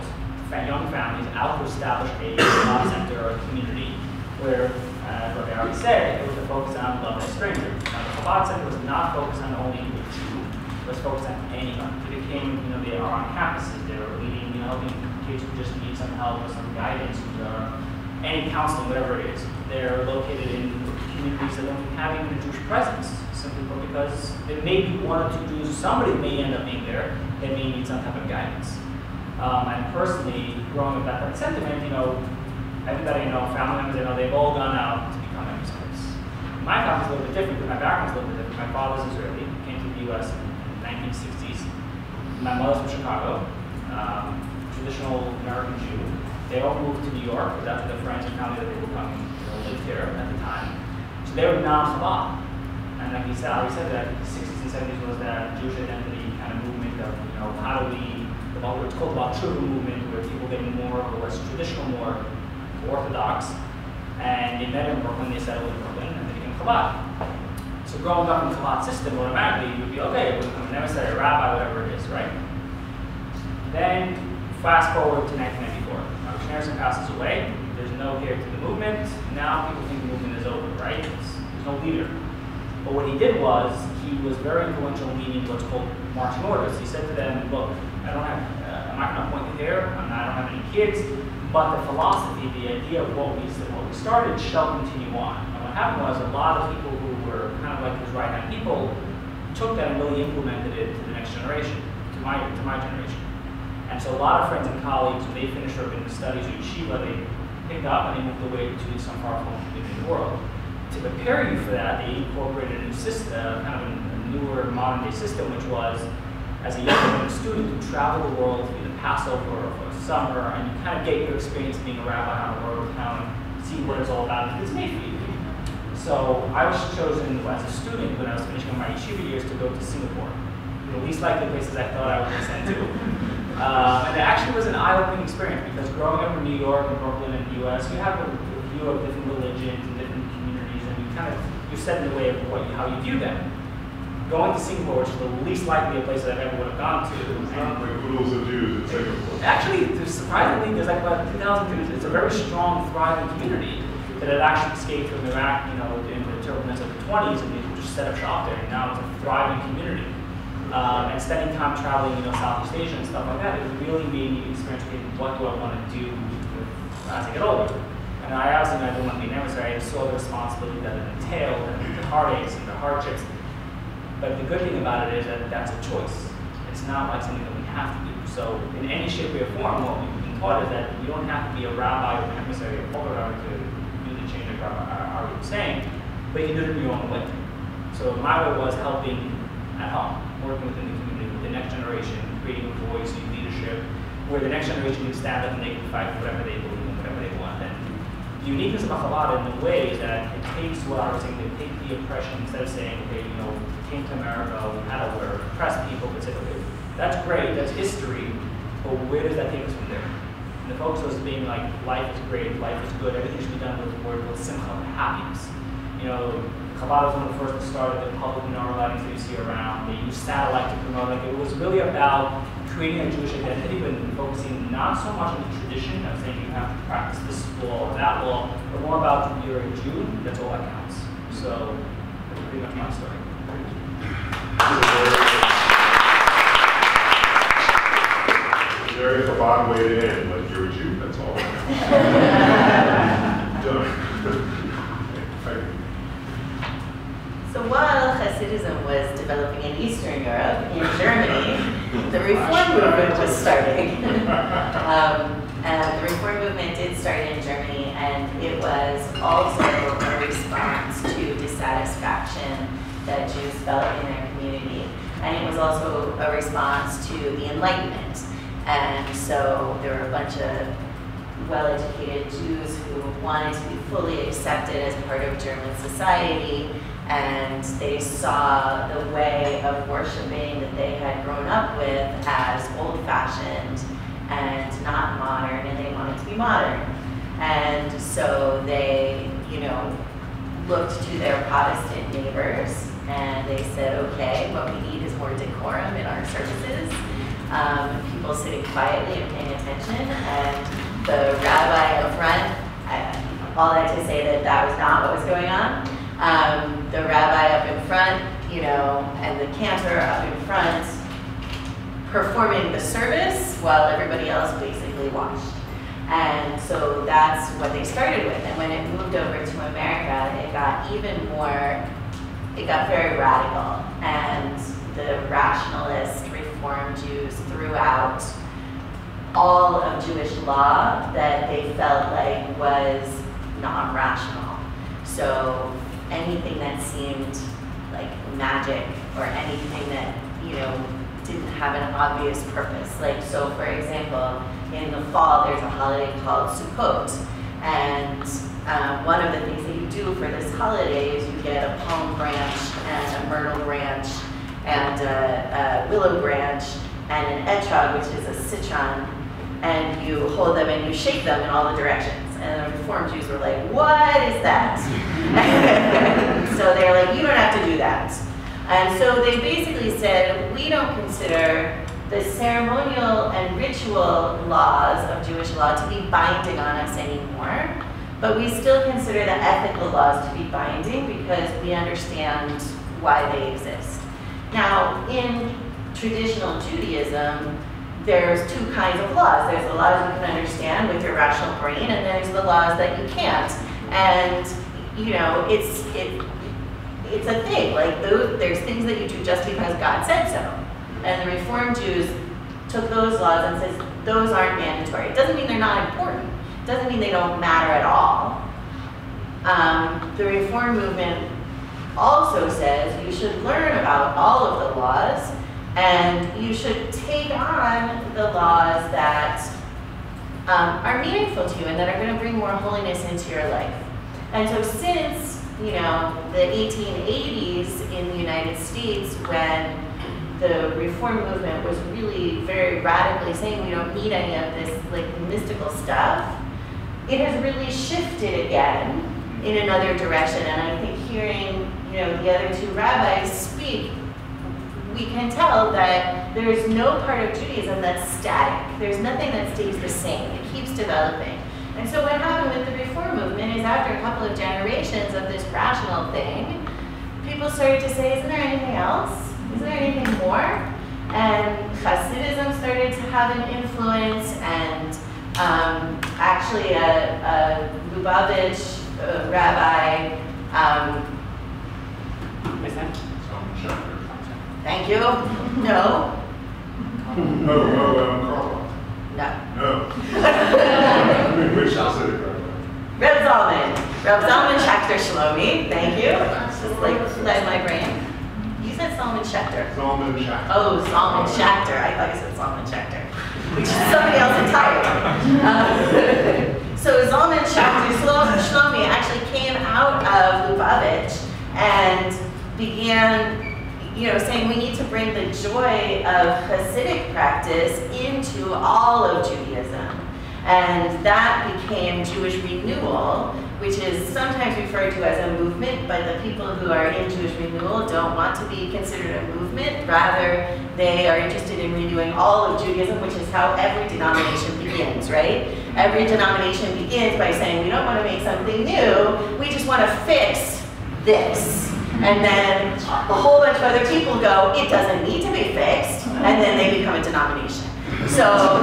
young families, out to establish a Chabad center or a community where, uh, they already said, it was to focus on love of strangers. Now, the Chabad center was not focused on only the Jew, it was focused on anyone. It became, you know, they are on campuses, they were leading, you know, helping kids who just need some help or some guidance, or any counseling, whatever it is. They're located in communities that don't have even a Jewish presence, simply because there may be one or two Jews, somebody may end up being there, that may need some type of guidance. Um, and personally, growing up that, sentiment, you know, everybody I know, family members I know, they've all gone out to become emissaries. My family's a little bit different, because my background's a little bit different. My father's Israeli, came to the U.S. in the 1960s. My mother's from Chicago, um, traditional American Jew. They all moved to New York, that's the their friends and family that they were coming, know, lived here at the time. So they were non-Chabad. And like he said, he said that the 60s and 70s was that Jewish identity kind of movement of, you know, how do we, the what's called the Baal Teshuva movement, where people getting more or less traditional, more orthodox. And they met in Brooklyn, they settled in Brooklyn, and they became Chabad. So growing up in the Chabad system, automatically you would be, okay, I'm an emissary, a rabbi, whatever it is, right? Then fast forward to 1994. Now, Harrison passes away. There's no heir to the movement. Now people think the movement is over, right? There's no leader. But what he did was, he was very influential in leading what's called marching orders. He said to them, look, I don't have, uh, I'm not going to point you here, I'm not, I don't have any kids, but the philosophy, the idea of what we, what we started shall continue on. And what happened was a lot of people who were kind of like his right-hand people took that and really implemented it to the next generation, to my, to my generation. And so a lot of friends and colleagues, when they finished the studies at yeshiva, they picked up and they moved away to some far flung community in the world to prepare you for that, they incorporated a new system, uh, kind of a newer modern day system, which was as a young student, you travel the world for the Passover or for summer, and you kind of get your experience being a rabbi on a road town, see what it's all about. It's made for you. So I was chosen as a student when I was finishing my yeshiva years to go to Singapore. The least likely places I thought I would be sent to. Um, and it actually was an eye-opening experience because growing up in New York and Brooklyn in the U.S., you have a view of different religions and different communities, and you kind of you're set in the way of what, how you view them. Going to Singapore, which is the least likely a place that I ever would have gone to. It's not like oodles of Jews in Singapore. Actually, there's surprisingly, there's like about 2,000 Jews. It's a very strong, thriving community that had actually escaped from Iraq, you know, in the turbulence of the 20s, and they just set up shop there. And now it's a thriving community. Um, and spending time traveling, you know, Southeast Asia and stuff like that, it really made me experience what do I want to do as I get older. And I obviously I didn't want to be an emissary. I saw the responsibility that it entailed and the heartaches and the hardships. But the good thing about it is that that's a choice. It's not like something that we have to do. So in any shape or form, what we've been taught is that you don't have to be a rabbi or an emissary or rabbi to do the change like our was saying, but you can do it in your own way. So my way was helping at home, working within the community, with the next generation, creating a voice, leadership, where the next generation can stand up and they can fight for whatever they believe in, whatever they want. And the uniqueness of Chabad in the way is that it takes what I was saying, they take the oppression instead of saying, okay, you know, came to America, we had to wear oppressed people, but say, okay, that's great, that's history, but where does that take us from there? And the focus was being like, life is great, life is good, everything should be done with the word with simcha, happiness. You know, Chabad was one of the first to start the public menorah lightings that you see around. They used satellite to promote. Like it was really about creating a Jewish identity, but focusing not so much on the tradition of saying you have to practice this law or that law, but more about you're a Jew, that's all that counts. So that's pretty much my story. Very Chabad way to end, like you're a Jew, that's all. *laughs* Done. So while Hasidism was developing in Eastern Europe, in Germany, the Reform movement was starting. *laughs* um, the Reform movement did start in Germany, and it was also a response to dissatisfaction that Jews felt in their community. And it was also a response to the Enlightenment. And so there were a bunch of well-educated Jews who wanted to be fully accepted as part of German society and they saw the way of worshiping that they had grown up with as old-fashioned and not modern, and they wanted to be modern. And so they, you know, looked to their Protestant neighbors and they said, okay, what we need is more decorum in our services, um, people sitting quietly and paying attention, and the rabbi up front, I, all that to say that that was not what was going on. Um, the rabbi up in front, you know, and the cantor up in front performing the service while everybody else basically watched. And so that's what they started with. And when it moved over to America, it got even more, it got very radical. And the rationalist reform Jews throughout all of Jewish law that they felt like was non-rational. So anything that seemed like magic or anything that, you know, didn't have an obvious purpose. Like, so for example, in the fall, there's a holiday called Sukkot. And um, one of the things that you do for this holiday is you get a palm branch and a myrtle branch and a, a willow branch and an etrog, which is a citron, and you hold them and you shake them in all the directions. And the Reform Jews were like, what is that? *laughs* so they're like, you don't have to do that. And so they basically said, we don't consider the ceremonial and ritual laws of Jewish law to be binding on us anymore, but we still consider the ethical laws to be binding because we understand why they exist. Now, in traditional Judaism, there's two kinds of laws. There's the laws you can understand with your rational brain, and there's the laws that you can't. And you know, it's it, it's a thing. Like those, there's things that you do just because God said so. And the Reformed Jews took those laws and says those aren't mandatory. It doesn't mean they're not important. It doesn't mean they don't matter at all. Um, the Reform movement also says you should learn about all of the laws and you should take on the laws that um, are meaningful to you and that are going to bring more holiness into your life. And so since, you know, the 1880s in the United States when the reform movement was really very radically saying we don't need any of this like mystical stuff, it has really shifted again in another direction. And I think hearing, you know, the other two rabbis speak, we can tell that there is no part of Judaism that's static. There's nothing that stays the same. It keeps developing. And so what happened with the reform movement is after a couple of generations of this rational thing, people started to say, isn't there anything else? Isn't there anything more? And Hasidism started to have an influence and um, actually a, a Lubavitch uh, rabbi, um, thank you, no, Oh, oh, um, Carl. no. No. *laughs* Which Hasidic rabbi? Reb Zalman, Reb Zalman Schachter Shalomi, thank you. Just like led my brain. You said Solomon Schechter. Zalman Schachter. Oh, Solomon Schechter. I thought you said Solomon Schechter, which is somebody else entirely. Um, *laughs* so Zalman Schachter Shlo- Shalomi actually came out of Lubavitch and began, you know, saying we need to bring the joy of Hasidic practice into all of Judaism. And that became Jewish renewal, which is sometimes referred to as a movement, but the people who are in Jewish renewal don't want to be considered a movement. Rather, they are interested in renewing all of Judaism, which is how every denomination begins, right? Every denomination begins by saying, we don't want to make something new, we just want to fix this. And then a whole bunch of other people go, it doesn't need to be fixed, and then they become a denomination. So,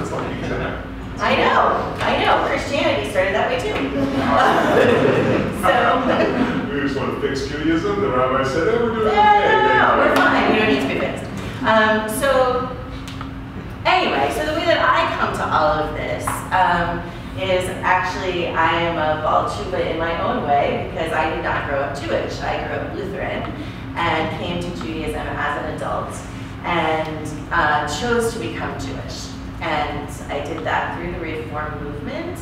It's like exact. I know, I know, Christianity started that way too. *laughs* so, We just want to fix Judaism, the rabbi said, oh, we're doing okay. yeah, no, no, we're fine, we don't need to be fixed. Um, so, anyway, so the way that I come to all of this um, is actually I am a Baal in my own way because I did not grow up Jewish. I grew up Lutheran and came to Judaism as an adult and uh, chose to become Jewish. And I did that through the Reform movement.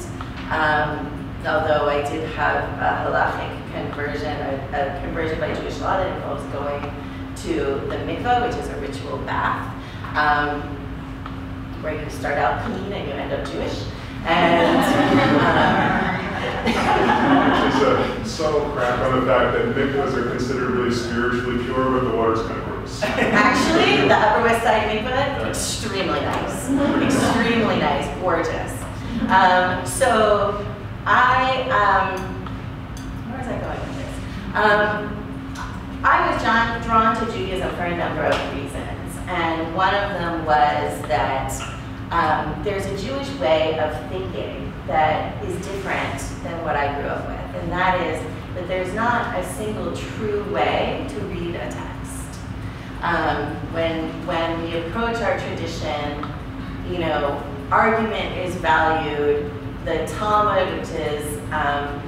Um, although I did have a halachic conversion, a, a conversion by Jewish law that involves going to the mikvah, which is a ritual bath, um, where you start out clean and you end up Jewish. And um, Which is a subtle crack on the fact that mikvahs are considered really spiritually pure, but the water's kind of gross. actually, the Upper West Side mikvah, extremely nice, extremely nice, gorgeous. Um, so I, um, where was I going with this? Um, I was drawn, drawn to Judaism for a number of reasons, and one of them was that um, there's a Jewish way of thinking that is different than what I grew up with, and that is that there's not a single true way to read a text. Um, when when we approach our tradition, you know, argument is valued. The Talmud, which is um,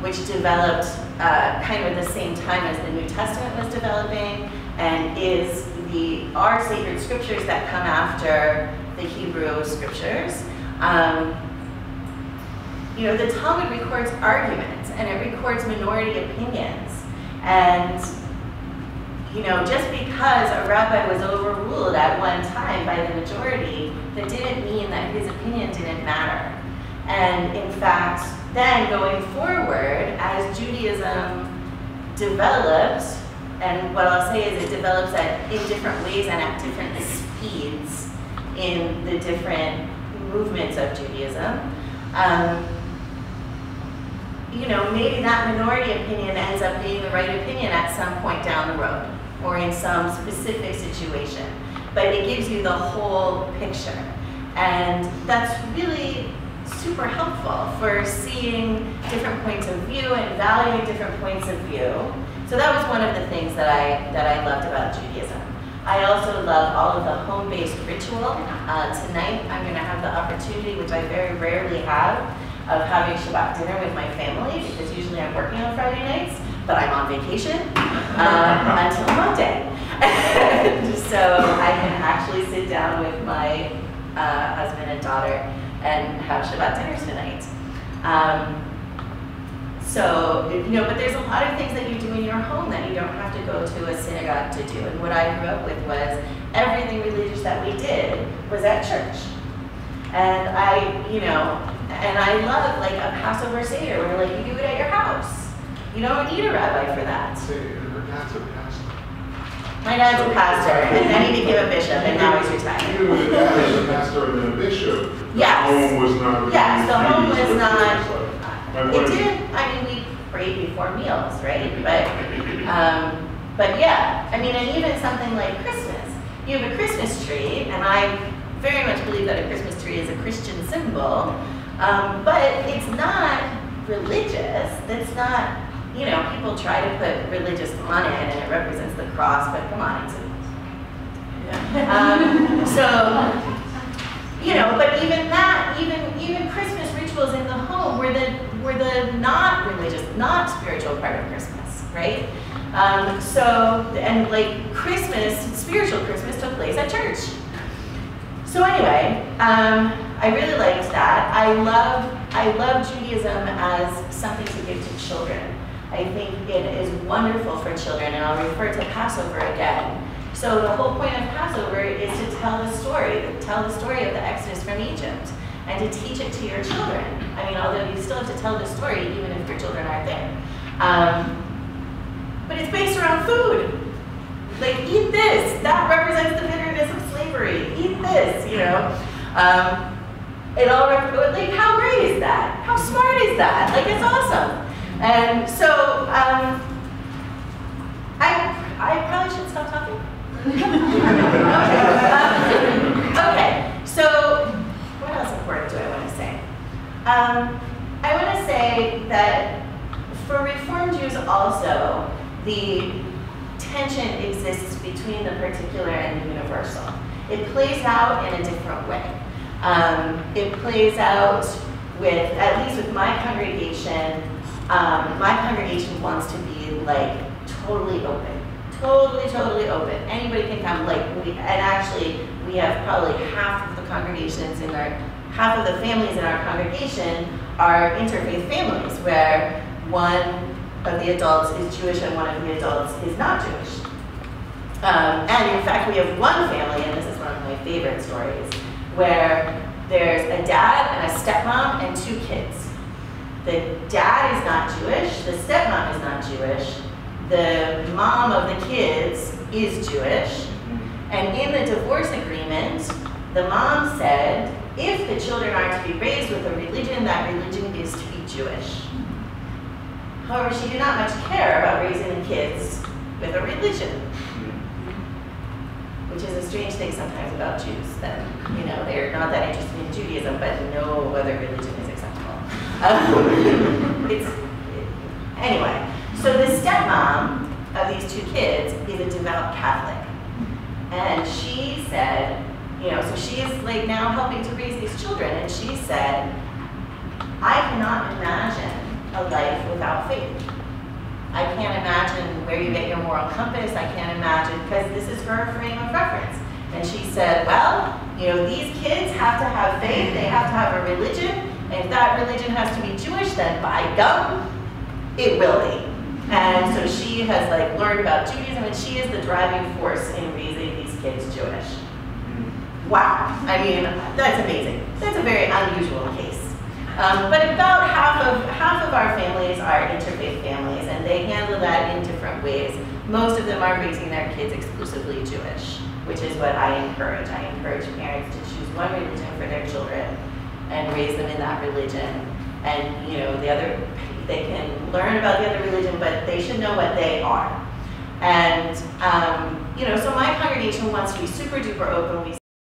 which developed uh, kind of at the same time as the New Testament was developing, and is the our sacred scriptures that come after the Hebrew scriptures. Um, you know, the Talmud records arguments and it records minority opinions. And, you know, just because a rabbi was overruled at one time by the majority, that didn't mean that his opinion didn't matter. And in fact, then going forward, as Judaism developed, and what I'll say is it develops at, in different ways and at different speeds in the different movements of Judaism. Um, you know, maybe that minority opinion ends up being the right opinion at some point down the road or in some specific situation. But it gives you the whole picture. And that's really super helpful for seeing different points of view and valuing different points of view. So that was one of the things that I, that I loved about Judaism. I also love all of the home-based ritual. Uh, tonight, I'm going to have the opportunity, which I very rarely have, of having Shabbat dinner with my family because usually I'm working on Friday nights, but I'm on vacation um, *laughs* until Monday. *laughs* so I can actually sit down with my uh, husband and daughter and have Shabbat dinners tonight. Um, so, you know, but there's a lot of things that you do in your home that you don't have to go to a synagogue to do. And what I grew up with was everything religious that we did was at church. And I, you know, and I love like a Passover Seder where like you do it at your house. You don't need a rabbi for that. Say, her dad's a pastor. My dad's a pastor, and then he became a bishop, and now he's retired. You knew that dad was a pastor and then a bishop. The Yes. home was not. Yes, the home was not- for things like- My It point is- did, I mean, we prayed before meals, right? But, um, but yeah, I mean, and even something like Christmas. You have a Christmas tree, and I very much believe that a Christmas tree is a Christian symbol, um, but it's not religious. That's not, you know, people try to put religious on it, and it represents the cross, but come on, it's a um, so, you know, but even that, even even Christmas rituals in the home were the were the not religious, not spiritual part of Christmas, right? Um, so, and like Christmas, spiritual Christmas took place at church. So anyway, um, I really liked that. I love I love Judaism as something to give to children. I think it is wonderful for children, and I'll refer to Passover again. So the whole point of Passover is to tell the story, to tell the story of the Egypt, and to teach it to your children. I mean, although you still have to tell the story even if your children aren't there. Um, but it's based around food. Like, eat this. That represents the bitterness of slavery. Eat this, you know. Um, it all like how great is that? How smart is that? Like it's awesome. And so um, I I probably should stop talking. *laughs* Um, okay. So what else important do I want to say? Um, I want to say that for Reform Jews also, the tension exists between the particular and the universal. It plays out in a different way. Um, it plays out with, at least with my congregation, um, my congregation wants to be like totally open. Totally, totally open. Anybody can come, like, we, and actually, we have probably half of the congregations in our, half of the families in our congregation are interfaith families where one of the adults is Jewish and one of the adults is not Jewish. Um, and in fact, we have one family, and this is one of my favorite stories, where there's a dad and a stepmom and two kids. The dad is not Jewish, the stepmom is not Jewish, the mom of the kids is Jewish, and in the divorce agreement, the mom said, if the children are to be raised with a religion, that religion is to be Jewish. However, she did not much care about raising the kids with a religion which is a strange thing sometimes about Jews, that, you know, they're not that interested in Judaism, but no other religion is acceptable. Um, *laughs* it's, anyway, so the stepmom of these two kids is a devout Catholic. And she said, you know, so she is like now helping to raise these children, and she said, I cannot imagine a life without faith. I can't imagine where you get your moral compass. I can't imagine, because this is her frame of reference. And she said, well, you know, these kids have to have faith, they have to have a religion, and if that religion has to be Jewish, then by gum, it will be. And so she has like learned about Judaism, and she is the driving force in raising these kids Jewish. Wow, I mean, that's amazing. That's a very unusual case. Um, but about half of half of our families are interfaith families, and they handle that in different ways. Most of them are raising their kids exclusively Jewish, which is what I encourage. I encourage parents to choose one religion for their children and raise them in that religion. And you know, the other they can learn about the other religion, but they should know what they are. And um, you know, so my congregation wants to be super duper open. We